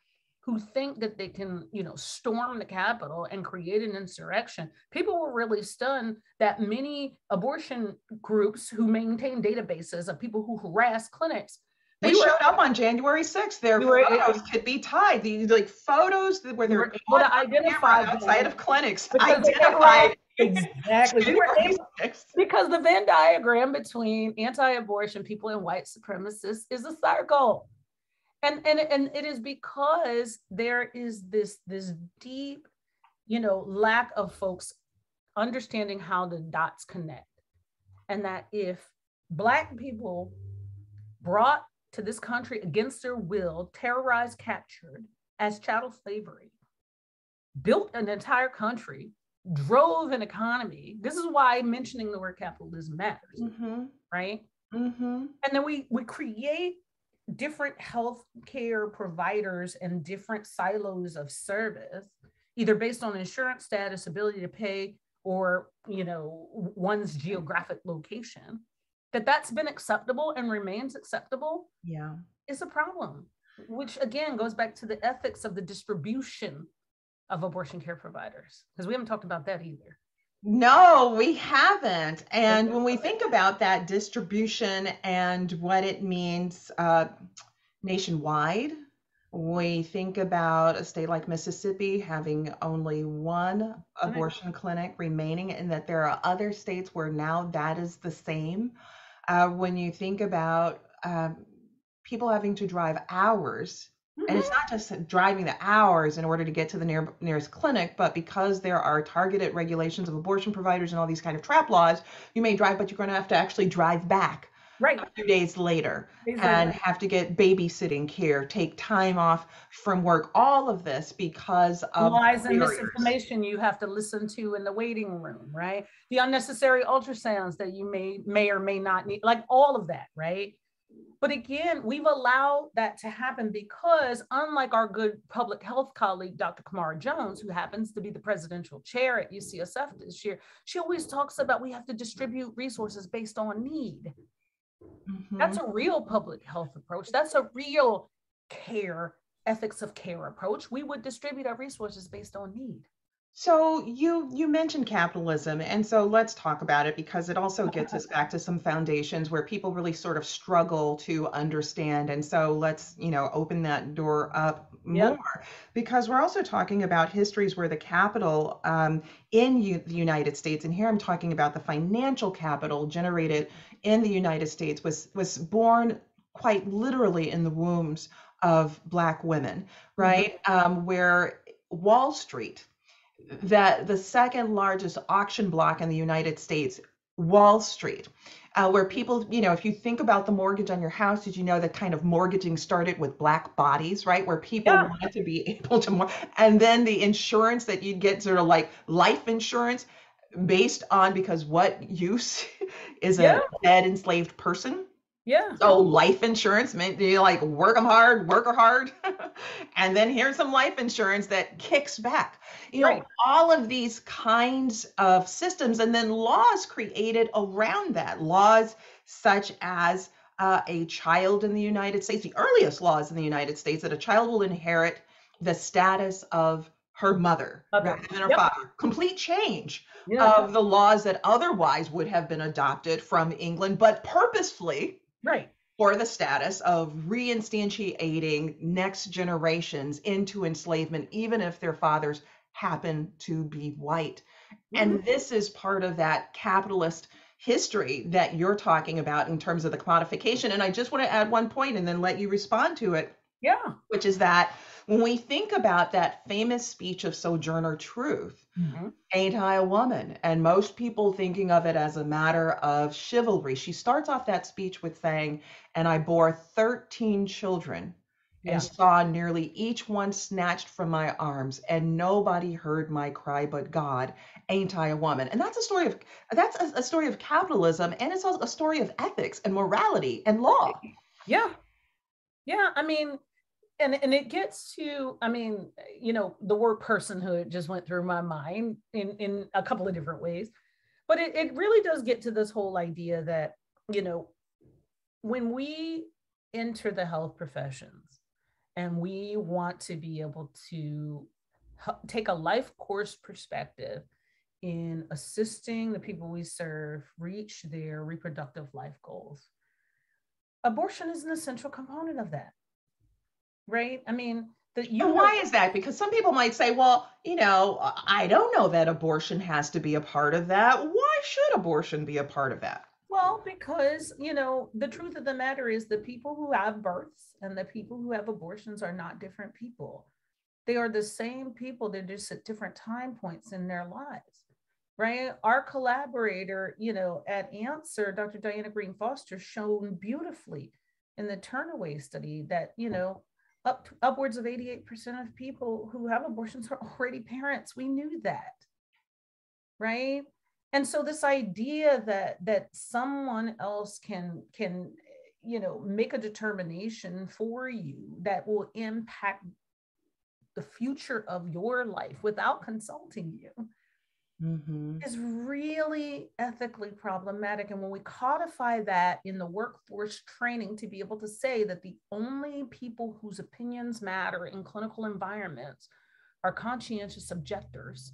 who think that they can, you know, storm the Capitol and create an insurrection. People were really stunned that many abortion groups who maintain databases of people who harass clinics they we showed were, up on January 6th. Their were, photos could be tied. These like photos where they're able to identify outside of clinics. Identified exactly. able, because the Venn diagram between anti-abortion people and white supremacists is a circle and and and it is because there is this this deep you know lack of folks understanding how the dots connect and that if black people brought to this country against their will terrorized captured as chattel slavery built an entire country drove an economy this is why mentioning the word capitalism matters mm-hmm. right mm-hmm. and then we we create different health care providers and different silos of service, either based on insurance status, ability to pay, or you know one's geographic location, that that's been acceptable and remains acceptable, yeah, is a problem. Which again goes back to the ethics of the distribution of abortion care providers, because we haven't talked about that either. No, we haven't. And when we think about that distribution and what it means uh, nationwide, we think about a state like Mississippi having only one abortion clinic remaining, and that there are other states where now that is the same. Uh, when you think about um, people having to drive hours and it's mm-hmm. not just driving the hours in order to get to the near, nearest clinic, but because there are targeted regulations of abortion providers and all these kind of trap laws, you may drive, but you're going to have to actually drive back right a few days later exactly. and have to get babysitting care, take time off from work, all of this because of lies and misinformation you have to listen to in the waiting room, right? The unnecessary ultrasounds that you may may or may not need, like all of that, right? But again, we've allowed that to happen because, unlike our good public health colleague, Dr. Camara Jones, who happens to be the presidential chair at UCSF this year, she always talks about we have to distribute resources based on need. Mm-hmm. That's a real public health approach. That's a real care, ethics of care approach. We would distribute our resources based on need. So you you mentioned capitalism, and so let's talk about it because it also gets us back to some foundations where people really sort of struggle to understand. And so let's you know open that door up yep. more because we're also talking about histories where the capital um, in U- the United States, and here I'm talking about the financial capital generated in the United States was was born quite literally in the wombs of Black women, mm-hmm. right? Mm-hmm. Um, where Wall Street that the second largest auction block in the United States Wall Street, uh, where people, you know, if you think about the mortgage on your house, did you know that kind of mortgaging started with black bodies, right? Where people Yeah. wanted to be (laughs) able to, mor- and then the insurance that you'd get, sort of like life insurance, based on because what use (laughs) is Yeah. a dead enslaved person. Yeah. So life insurance meant you like work them hard, work her hard, (laughs) and then here's some life insurance that kicks back. You know, all of these kinds of systems, and then laws created around that. Laws such as uh, a child in the United States, the earliest laws in the United States, that a child will inherit the status of her mother Mother. rather than her Yep. father. Complete change Yeah. of the laws that otherwise would have been adopted from England, but purposefully right. for the status of reinstantiating next generations into enslavement, even if their fathers happen to be white. And mm-hmm. this is part of that capitalist history that you're talking about in terms of the commodification. And I just want to add one point and then let you respond to it Yeah. which is that when we think about that famous speech of Sojourner Truth, Mhm. Ain't I a Woman? And most people thinking of it as a matter of chivalry. She starts off that speech with saying, And I bore 13 children Yeah. and saw nearly each one snatched from my arms, and nobody heard my cry but God. Ain't I a woman? And that's a story of that's a, a story of capitalism, and it's also a story of ethics and morality and law. Yeah. Yeah. I mean, and and it gets to, I mean, you know, the word personhood just went through my mind in in a couple of different ways. But it, it really does get to this whole idea that, you know, when we enter the health professions and we want to be able to take a life course perspective in assisting the people we serve reach their reproductive life goals abortion is an essential component of that right i mean that you why is that? Because some people might say, well, you know, I don't know that abortion has to be a part of that. Why should abortion be a part of that? well because you know the truth of the matter is the people who have births and the people who have abortions are not different people they are the same people they're just at different time points in their lives right our collaborator you know at ANSIRH dr Diana Greene Foster shown beautifully in the turnaway study that you know up upwards of 88% of people who have abortions are already parents. We knew that right? And so this idea that that someone else can can you know make a determination for you that will impact the future of your life without consulting you Mm-hmm. is really ethically problematic. And when we codify that in the workforce training to be able to say that the only people whose opinions matter in clinical environments are conscientious objectors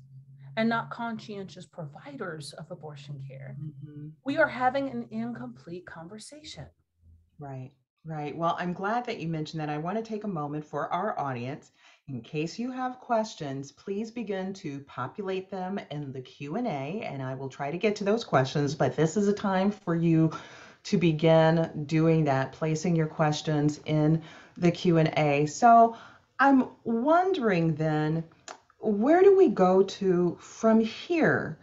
and not conscientious providers of abortion care, Mm-hmm. we are having an incomplete conversation. Right, right. Well, I'm glad that you mentioned that. I want to take a moment for our audience. In case you have questions, please begin to populate them in the Q&A and I will try to get to those questions, but this is a time for you to begin doing that, placing your questions in the Q&A. So, I'm wondering then, where do we go to from here?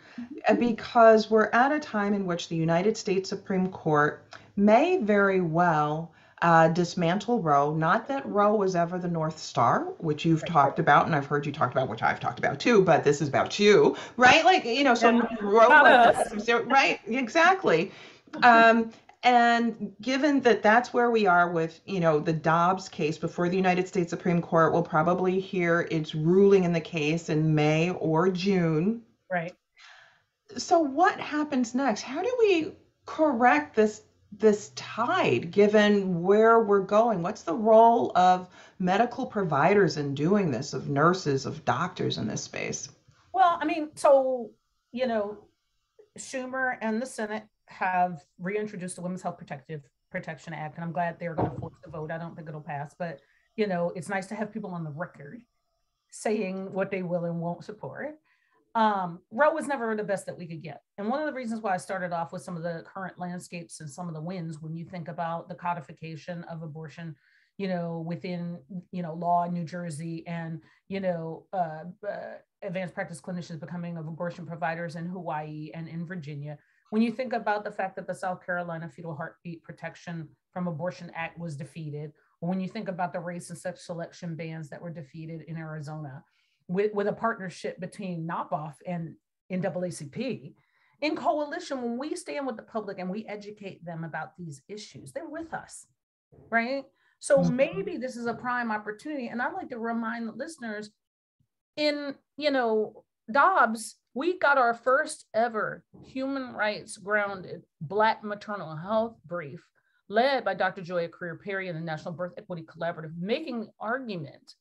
Uh, Because we're at a time in which the United States Supreme Court may very well uh, dismantle Roe. Not that Roe was ever the North Star, which you've talked about, and I've heard you talked about, which I've talked about too, but this is about you, right? Like, you know, so Yeah. Roe was, right, exactly. Um, and given that that's where we are with, you know, the Dobbs case before the United States Supreme Court will probably hear its ruling in the case in May or June. Right. So what happens next? How do we correct this this tide given where we're going? What's the role of medical providers in doing this, of nurses, of doctors in this space? Well, I mean, so, you know, Schumer and the Senate have reintroduced the Women's Health Protective Protection Act, and I'm glad they're going to force the vote. I don't think it'll pass, but you know, it's nice to have people on the record saying what they will and won't support. Um, Roe was never the best that we could get. And one of the reasons why I started off with some of the current landscapes and some of the wins when you think about the codification of abortion, you know, within, you know, law in New Jersey and, you know, uh, uh, advanced practice clinicians becoming of abortion providers in Hawaii and in Virginia. when you think about the fact that the South Carolina Fetal Heartbeat Protection from Abortion Act was defeated, when you think about the race and sex selection bans that were defeated in Arizona, with, with a partnership between NAPAWF and NAACP, in coalition, when we stand with the public and we educate them about these issues, they're with us, right? So mm-hmm. maybe this is a prime opportunity. And I'd like to remind the listeners in, you know, Dobbs, we got our first ever human rights grounded Black maternal health brief led by Dr. Joia Crear-Perry and the National Birth Equity Collaborative, making the argument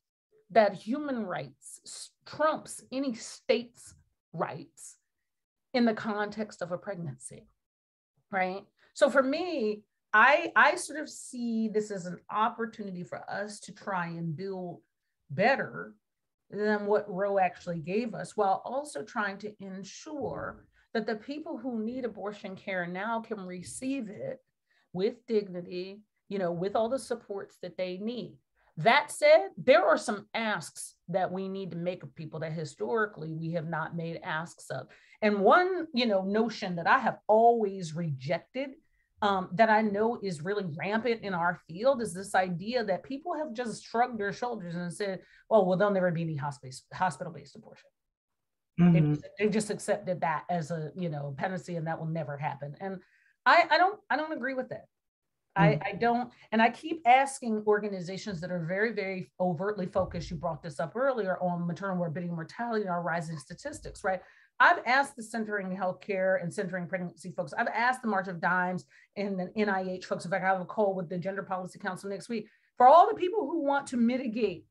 that human rights trumps any state's rights in the context of a pregnancy, right? So for me, I, I sort of see this as an opportunity for us to try and build better than what Roe actually gave us, while also trying to ensure that the people who need abortion care now can receive it with dignity, you know, with all the supports that they need. That said, there are some asks that we need to make of people that historically we have not made asks of. And one, you know, notion that I have always rejected um, that I know is really rampant in our field is this idea that people have just shrugged their shoulders and said, well, well, there'll never be any hospital-based abortion. Mm-hmm. They, they just accepted that as a, you know, penalty and that will never happen. And I, I don't, I don't agree with that. I, mm. I don't, and I keep asking organizations that are very, very overtly focused. You brought this up earlier on maternal morbidity and mortality and our rising statistics, right? I've asked the Centering Healthcare and Centering Pregnancy folks, I've asked the March of Dimes and the NIH folks. In fact, I have a call with the Gender Policy Council next week for all the people who want to mitigate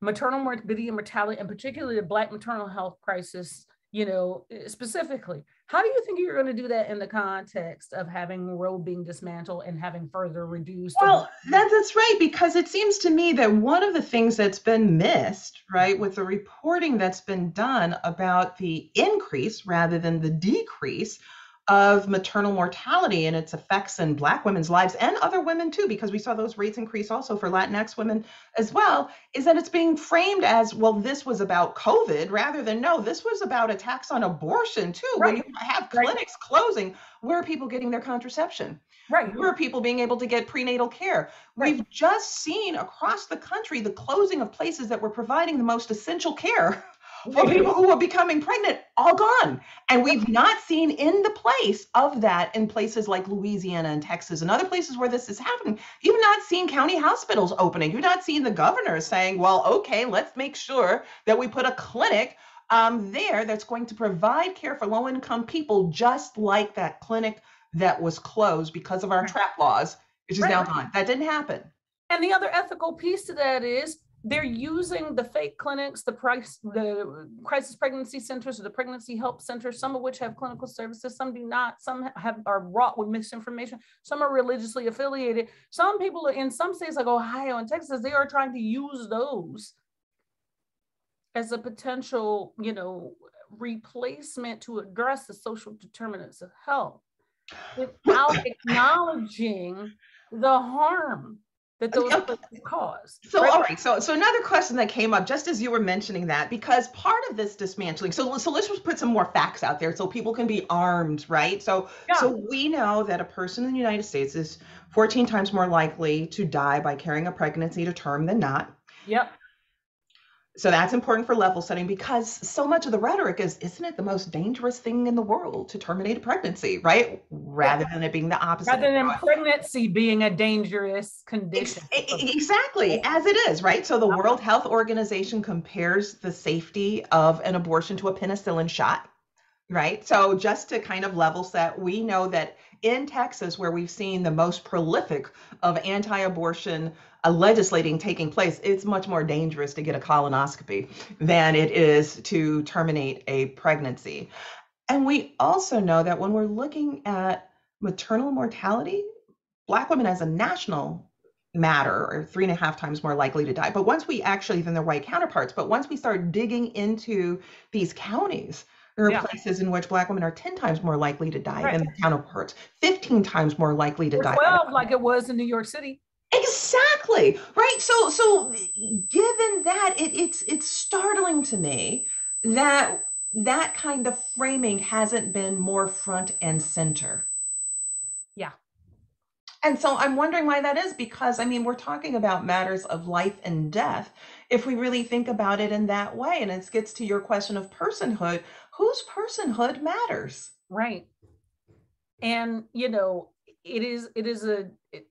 maternal morbidity and mortality, and particularly the Black maternal health crisis, you know, eh, specifically. How do you think you're going to do that in the context of having Roe being dismantled and having further reduced? Well, that, that's right, because it seems to me that one of the things that's been missed, right, with the reporting that's been done about the increase rather than the decrease of maternal mortality and its effects in Black women's lives and other women too, because we saw those rates increase also for Latinx women as well, is that it's being framed as well, this was about COVID rather than no, this was about attacks on abortion too. Right. When you have clinics right. closing, where are people getting their contraception? Right. Where are people being able to get prenatal care? Right. We've just seen across the country the closing of places that were providing the most essential care for people who are becoming pregnant all gone. And we've not seen in the place of that in places like Louisiana and Texas and other places where this is happening. You've not seen county hospitals opening. You've not seen the governor saying, well, okay, let's make sure that we put a clinic um, there that's going to provide care for low income people, just like that clinic that was closed because of our trap laws, which is right. now gone. That didn't happen. And the other ethical piece to that is they're using the fake clinics, the price, the crisis pregnancy centers or the pregnancy help centers, some of which have clinical services, some do not, some have are wrought with misinformation, some are religiously affiliated. Some people in some states like Ohio and Texas, they are trying to use those as a potential, you know, replacement to address the social determinants of health without acknowledging the harm that oh, those okay. cause. So right? all right, so so another question that came up just as you were mentioning that because part of this dismantling. So so let's just put some more facts out there so people can be armed, right? So yeah. so we know that a person in the United States is 14 times more likely to die by carrying a pregnancy to term than not. Yep. So that's important for level setting because so much of the rhetoric is, isn't it the most dangerous thing in the world to terminate a pregnancy, right? Rather than it being the opposite. Rather than pregnancy being a dangerous condition. Exactly, as it is, right? So the uh-huh. World Health Organization compares the safety of an abortion to a penicillin shot, right? So just to kind of level set, we know that in Texas, where we've seen the most prolific of anti abortion uh, legislating taking place, it's much more dangerous to get a colonoscopy than it is to terminate a pregnancy. And we also know that when we're looking at maternal mortality, Black women as a national matter are three and a half times more likely to die. But once we actually, than their white counterparts, but once we start digging into these counties, there are yeah. places in which Black women are 10 times more likely to die right. than their counterparts, 15 times more likely to or die. 12, like it was in New York City. Exactly. Right. So so given that it, it's it's startling to me that that kind of framing hasn't been more front and center. Yeah. And so I'm wondering why that is because I mean, we're talking about matters of life and death if we really think about it in that way. And it gets to your question of personhood whose personhood matters? Right. And, you know, it is, it is a, it,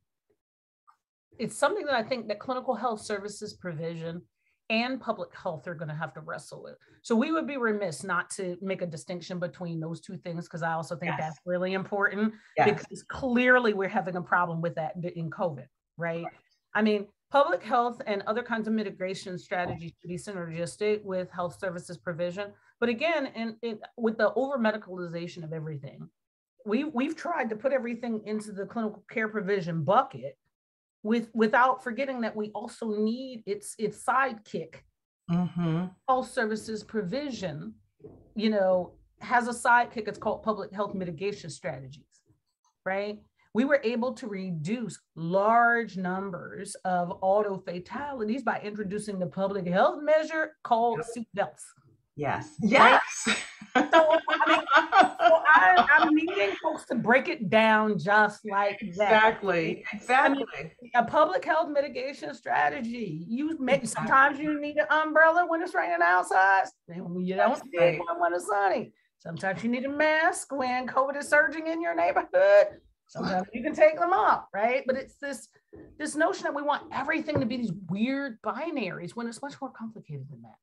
it's something that I think that clinical health services provision and public health are going to have to wrestle with. So we would be remiss not to make a distinction between those two things because I also think yes. that's really important yes. because clearly we're having a problem with that in COVID, right? right? I mean, public health and other kinds of mitigation strategies should be synergistic with health services provision. But again, and with the over medicalization of everything, we we've tried to put everything into the clinical care provision bucket with without forgetting that we also need its its sidekick mm-hmm. health services provision you know has a sidekick it's called public health mitigation strategies right we were able to reduce large numbers of auto fatalities by introducing the public health measure called yep. seatbelts Yes. Yes. so, I mean, so (laughs) I, am needing folks to break it down just like that. Exactly. Exactly. I mean, a public health mitigation strategy. You make sometimes you need an umbrella when it's raining outside. You don't need one when it's sunny. Sometimes you need a mask when COVID is surging in your neighborhood. Sometimes you can take them off, right? But it's this this notion that we want everything to be these weird binaries when it's much more complicated than that.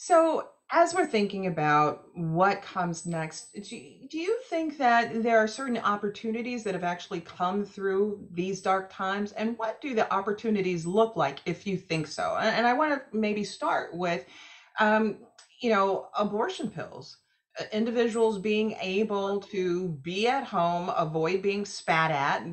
So, as we're thinking about what comes next, do you, do you think that there are certain opportunities that have actually come through these dark times? And what do the opportunities look like if you think so? And, and I want to maybe start with, um, you know, abortion pills. Uh, individuals being able to be at home, avoid being spat at,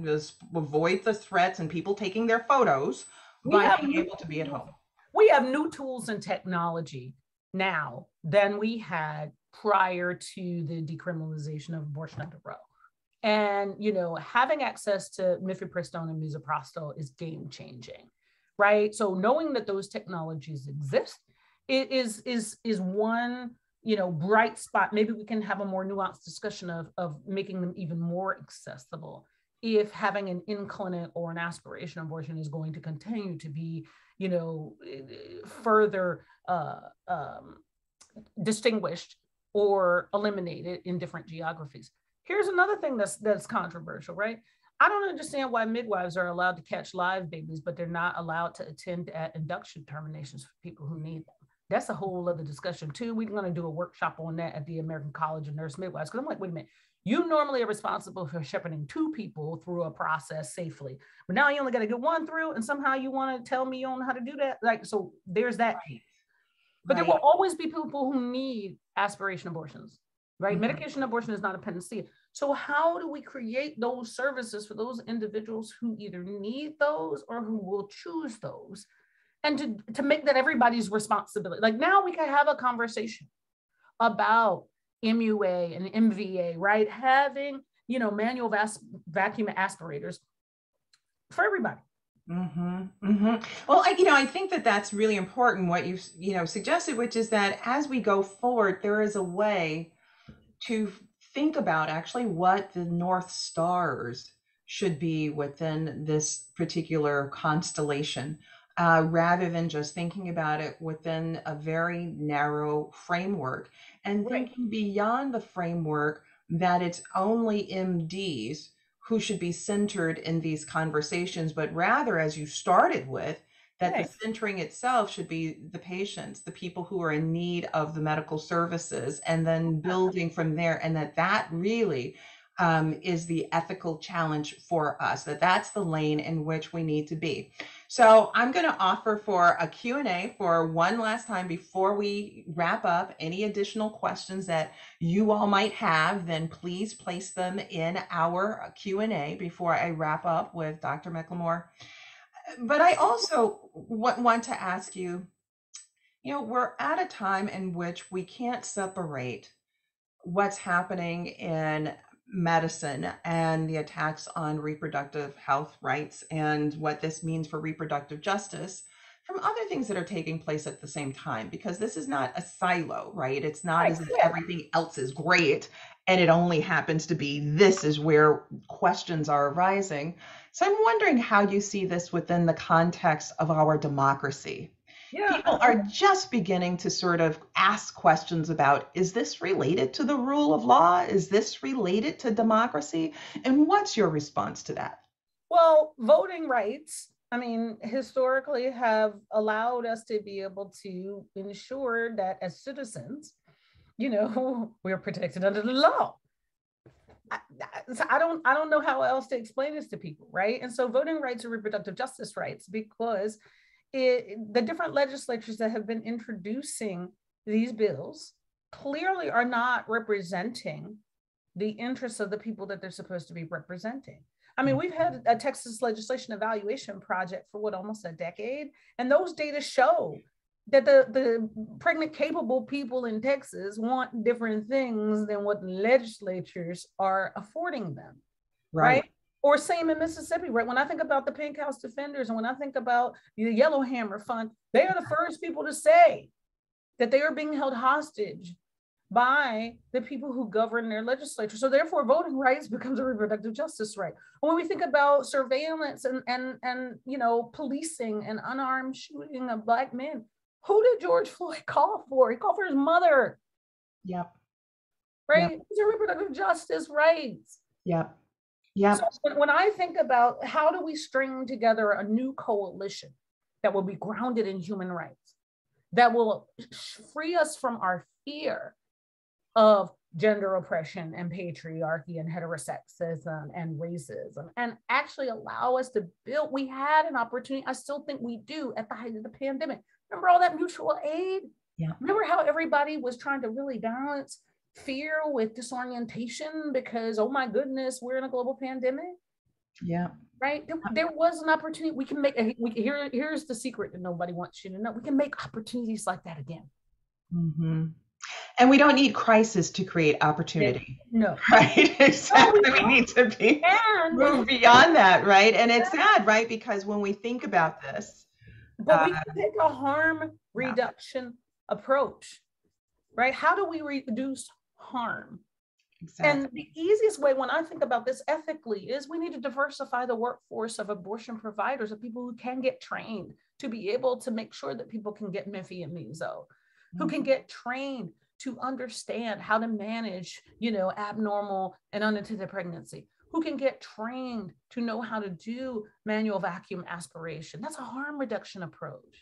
avoid the threats and people taking their photos by being able to be at home. We have new tools and technology now than we had prior to the decriminalization of abortion under Roe. And you know, having access to mifepristone and misoprostol is game changing, right? So knowing that those technologies exist it is is is one you know bright spot. Maybe we can have a more nuanced discussion of of making them even more accessible if having an in clinic or an aspiration abortion is going to continue to be you know, further uh, um, distinguished or eliminated in different geographies. Here's another thing that's that's controversial, right? I don't understand why midwives are allowed to catch live babies, but they're not allowed to attend at induction terminations for people who need them. That's a whole other discussion too. We're going to do a workshop on that at the American College of Nurse Midwives. Because I'm like, wait a minute, you normally are responsible for shepherding two people through a process safely, but now you only got to get one through, and somehow you want to tell me know how to do that. Like, so there's that piece. But right. there will always be people who need aspiration abortions, right? Mm-hmm. Medication abortion is not a panacea. So, how do we create those services for those individuals who either need those or who will choose those? And to, to make that everybody's responsibility. Like now we can have a conversation about MUA and MVA, right? Having, you know, manual vas- vacuum aspirators for everybody. Mm-hmm, mm-hmm. Well, I, you know, I think that that's really important what you you know suggested, which is that as we go forward, there is a way to think about actually what the North Stars should be within this particular constellation uh, rather than just thinking about it within a very narrow framework and right. thinking beyond the framework that it's only MDs who should be centered in these conversations, but rather, as you started with, that right. the centering itself should be the patients, the people who are in need of the medical services, and then building from there, and that that really um, is the ethical challenge for us that that's the lane in which we need to be. So i'm going to offer for a q&a for one last time before we wrap up. Any additional questions that you all might have then please place them in our q&a before i wrap up with dr mclemore but i also want to ask you you know we're at a time in which we can't separate what's happening in medicine and the attacks on reproductive health rights and what this means for reproductive justice from other things that are taking place at the same time because this is not a silo, right? It's not Right, as if everything else is great and it only happens to be this is where questions are arising. So I'm wondering how you see this within the context of our democracy. Yeah. People are just beginning to sort of ask questions about is this related to the rule of law? Is this related to democracy? And what's your response to that? Well, voting rights, I mean, historically have allowed us to be able to ensure that as citizens, you know, (laughs) we're protected under the law. I, I- so I don't I don't know how else to explain this to people, right? And so voting rights are reproductive justice rights because it, the different legislatures that have been introducing these bills clearly are not representing the interests of the people that they're supposed to be representing. I mean, we've had a Texas legislation evaluation project for what almost a decade, and those data show that the, the pregnant capable people in Texas want different things than what legislatures are affording them right? Or same in Mississippi, right? When I think about the Pink House Defenders and when I think about the Yellowhammer Fund, they are the first people to say that they are being held hostage by the people who govern their legislature. So therefore, voting rights becomes a reproductive justice right. When we think about surveillance and and and you know policing and unarmed shooting of black men, who did George Floyd (laughs) call for? He called for his mother, Yep. right? These are reproductive justice rights. Yep. Yep. So when, when I think about how do we string together a new coalition that will be grounded in human rights, that will free us from our fear of gender oppression and patriarchy and heterosexism and racism, and actually allow us to build. We had an opportunity, I still think we do at the height of the pandemic. Remember all that mutual aid? Yeah. Remember how everybody was trying to really balance fear with disorientation because oh my goodness we're in a global pandemic. Yeah. Right? There, there was an opportunity. We can make a, we, here here's the secret that nobody wants you to know. We can make opportunities like that again. Hmm And we don't need crisis to create opportunity, no. (laughs) Right? Exactly. We don't. need to be and move beyond that, right? And it's sad, right? Because when we think about this, but we uh, can take a harm reduction approach right? How do we reduce harm exactly. And the easiest way, when I think about this ethically, is we need to diversify the workforce of abortion providers, of people who can get trained to be able to make sure that people can get mife and miso, who can mm-hmm. get trained to understand how to manage, you know, abnormal and unintended pregnancy, who can get trained to know how to do manual vacuum aspiration. That's a harm reduction approach.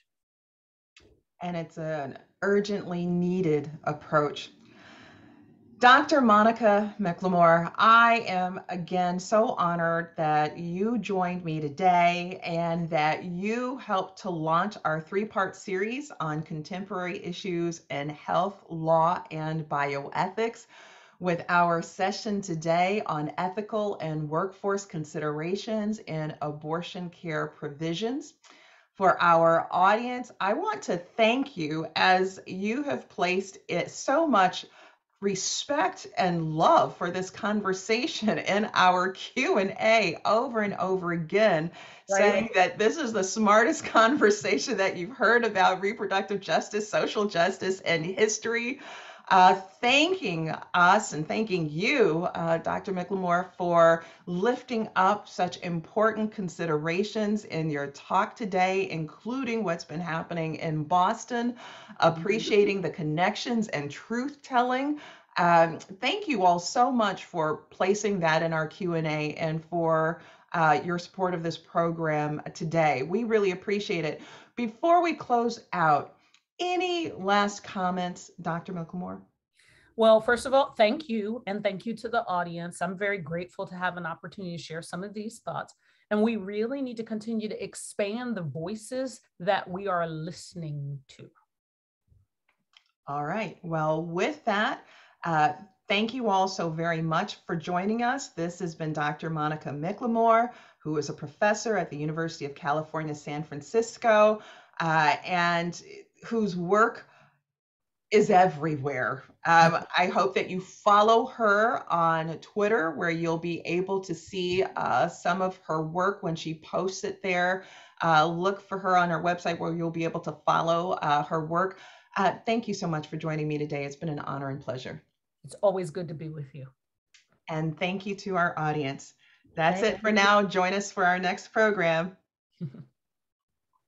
and it's an urgently needed approach. Dr. Monica McLemore, I am again so honored that you joined me today and that you helped to launch our three part series on contemporary issues in health, law, and bioethics with our session today on ethical and workforce considerations in abortion care provisions for our audience. I want to thank you as you have placed it so much respect and love for this conversation (laughs) in our Q&A over and over again Right. saying that this is the smartest (laughs) conversation that you've heard about reproductive justice, social justice and history. Uh, thanking us and thanking you, uh, Dr. McLemore, for lifting up such important considerations in your talk today, including what's been happening in Boston, appreciating the connections and truth telling. Um, thank you all so much for placing that in our Q&A and for uh, your support of this program today. We really appreciate it. Before we close out, any last comments, Dr. McLemore? Well, first of all, thank you. And thank you to the audience. I'm very grateful to have an opportunity to share some of these thoughts. And we really need to continue to expand the voices that we are listening to. All right. Well, with that, uh, thank you all so very much for joining us. This has been Dr. Monica McLemore, who is a professor at the University of California, San Francisco, uh, and whose work is everywhere. Um, I hope that you follow her on Twitter, where you'll be able to see uh, some of her work when she posts it there. Uh, look for her on her website, where you'll be able to follow uh, her work. Uh, thank you so much for joining me today. It's been an honor and pleasure. It's always good to be with you. And thank you to our audience. That's thank it for you. now. Join us for our next program. (laughs)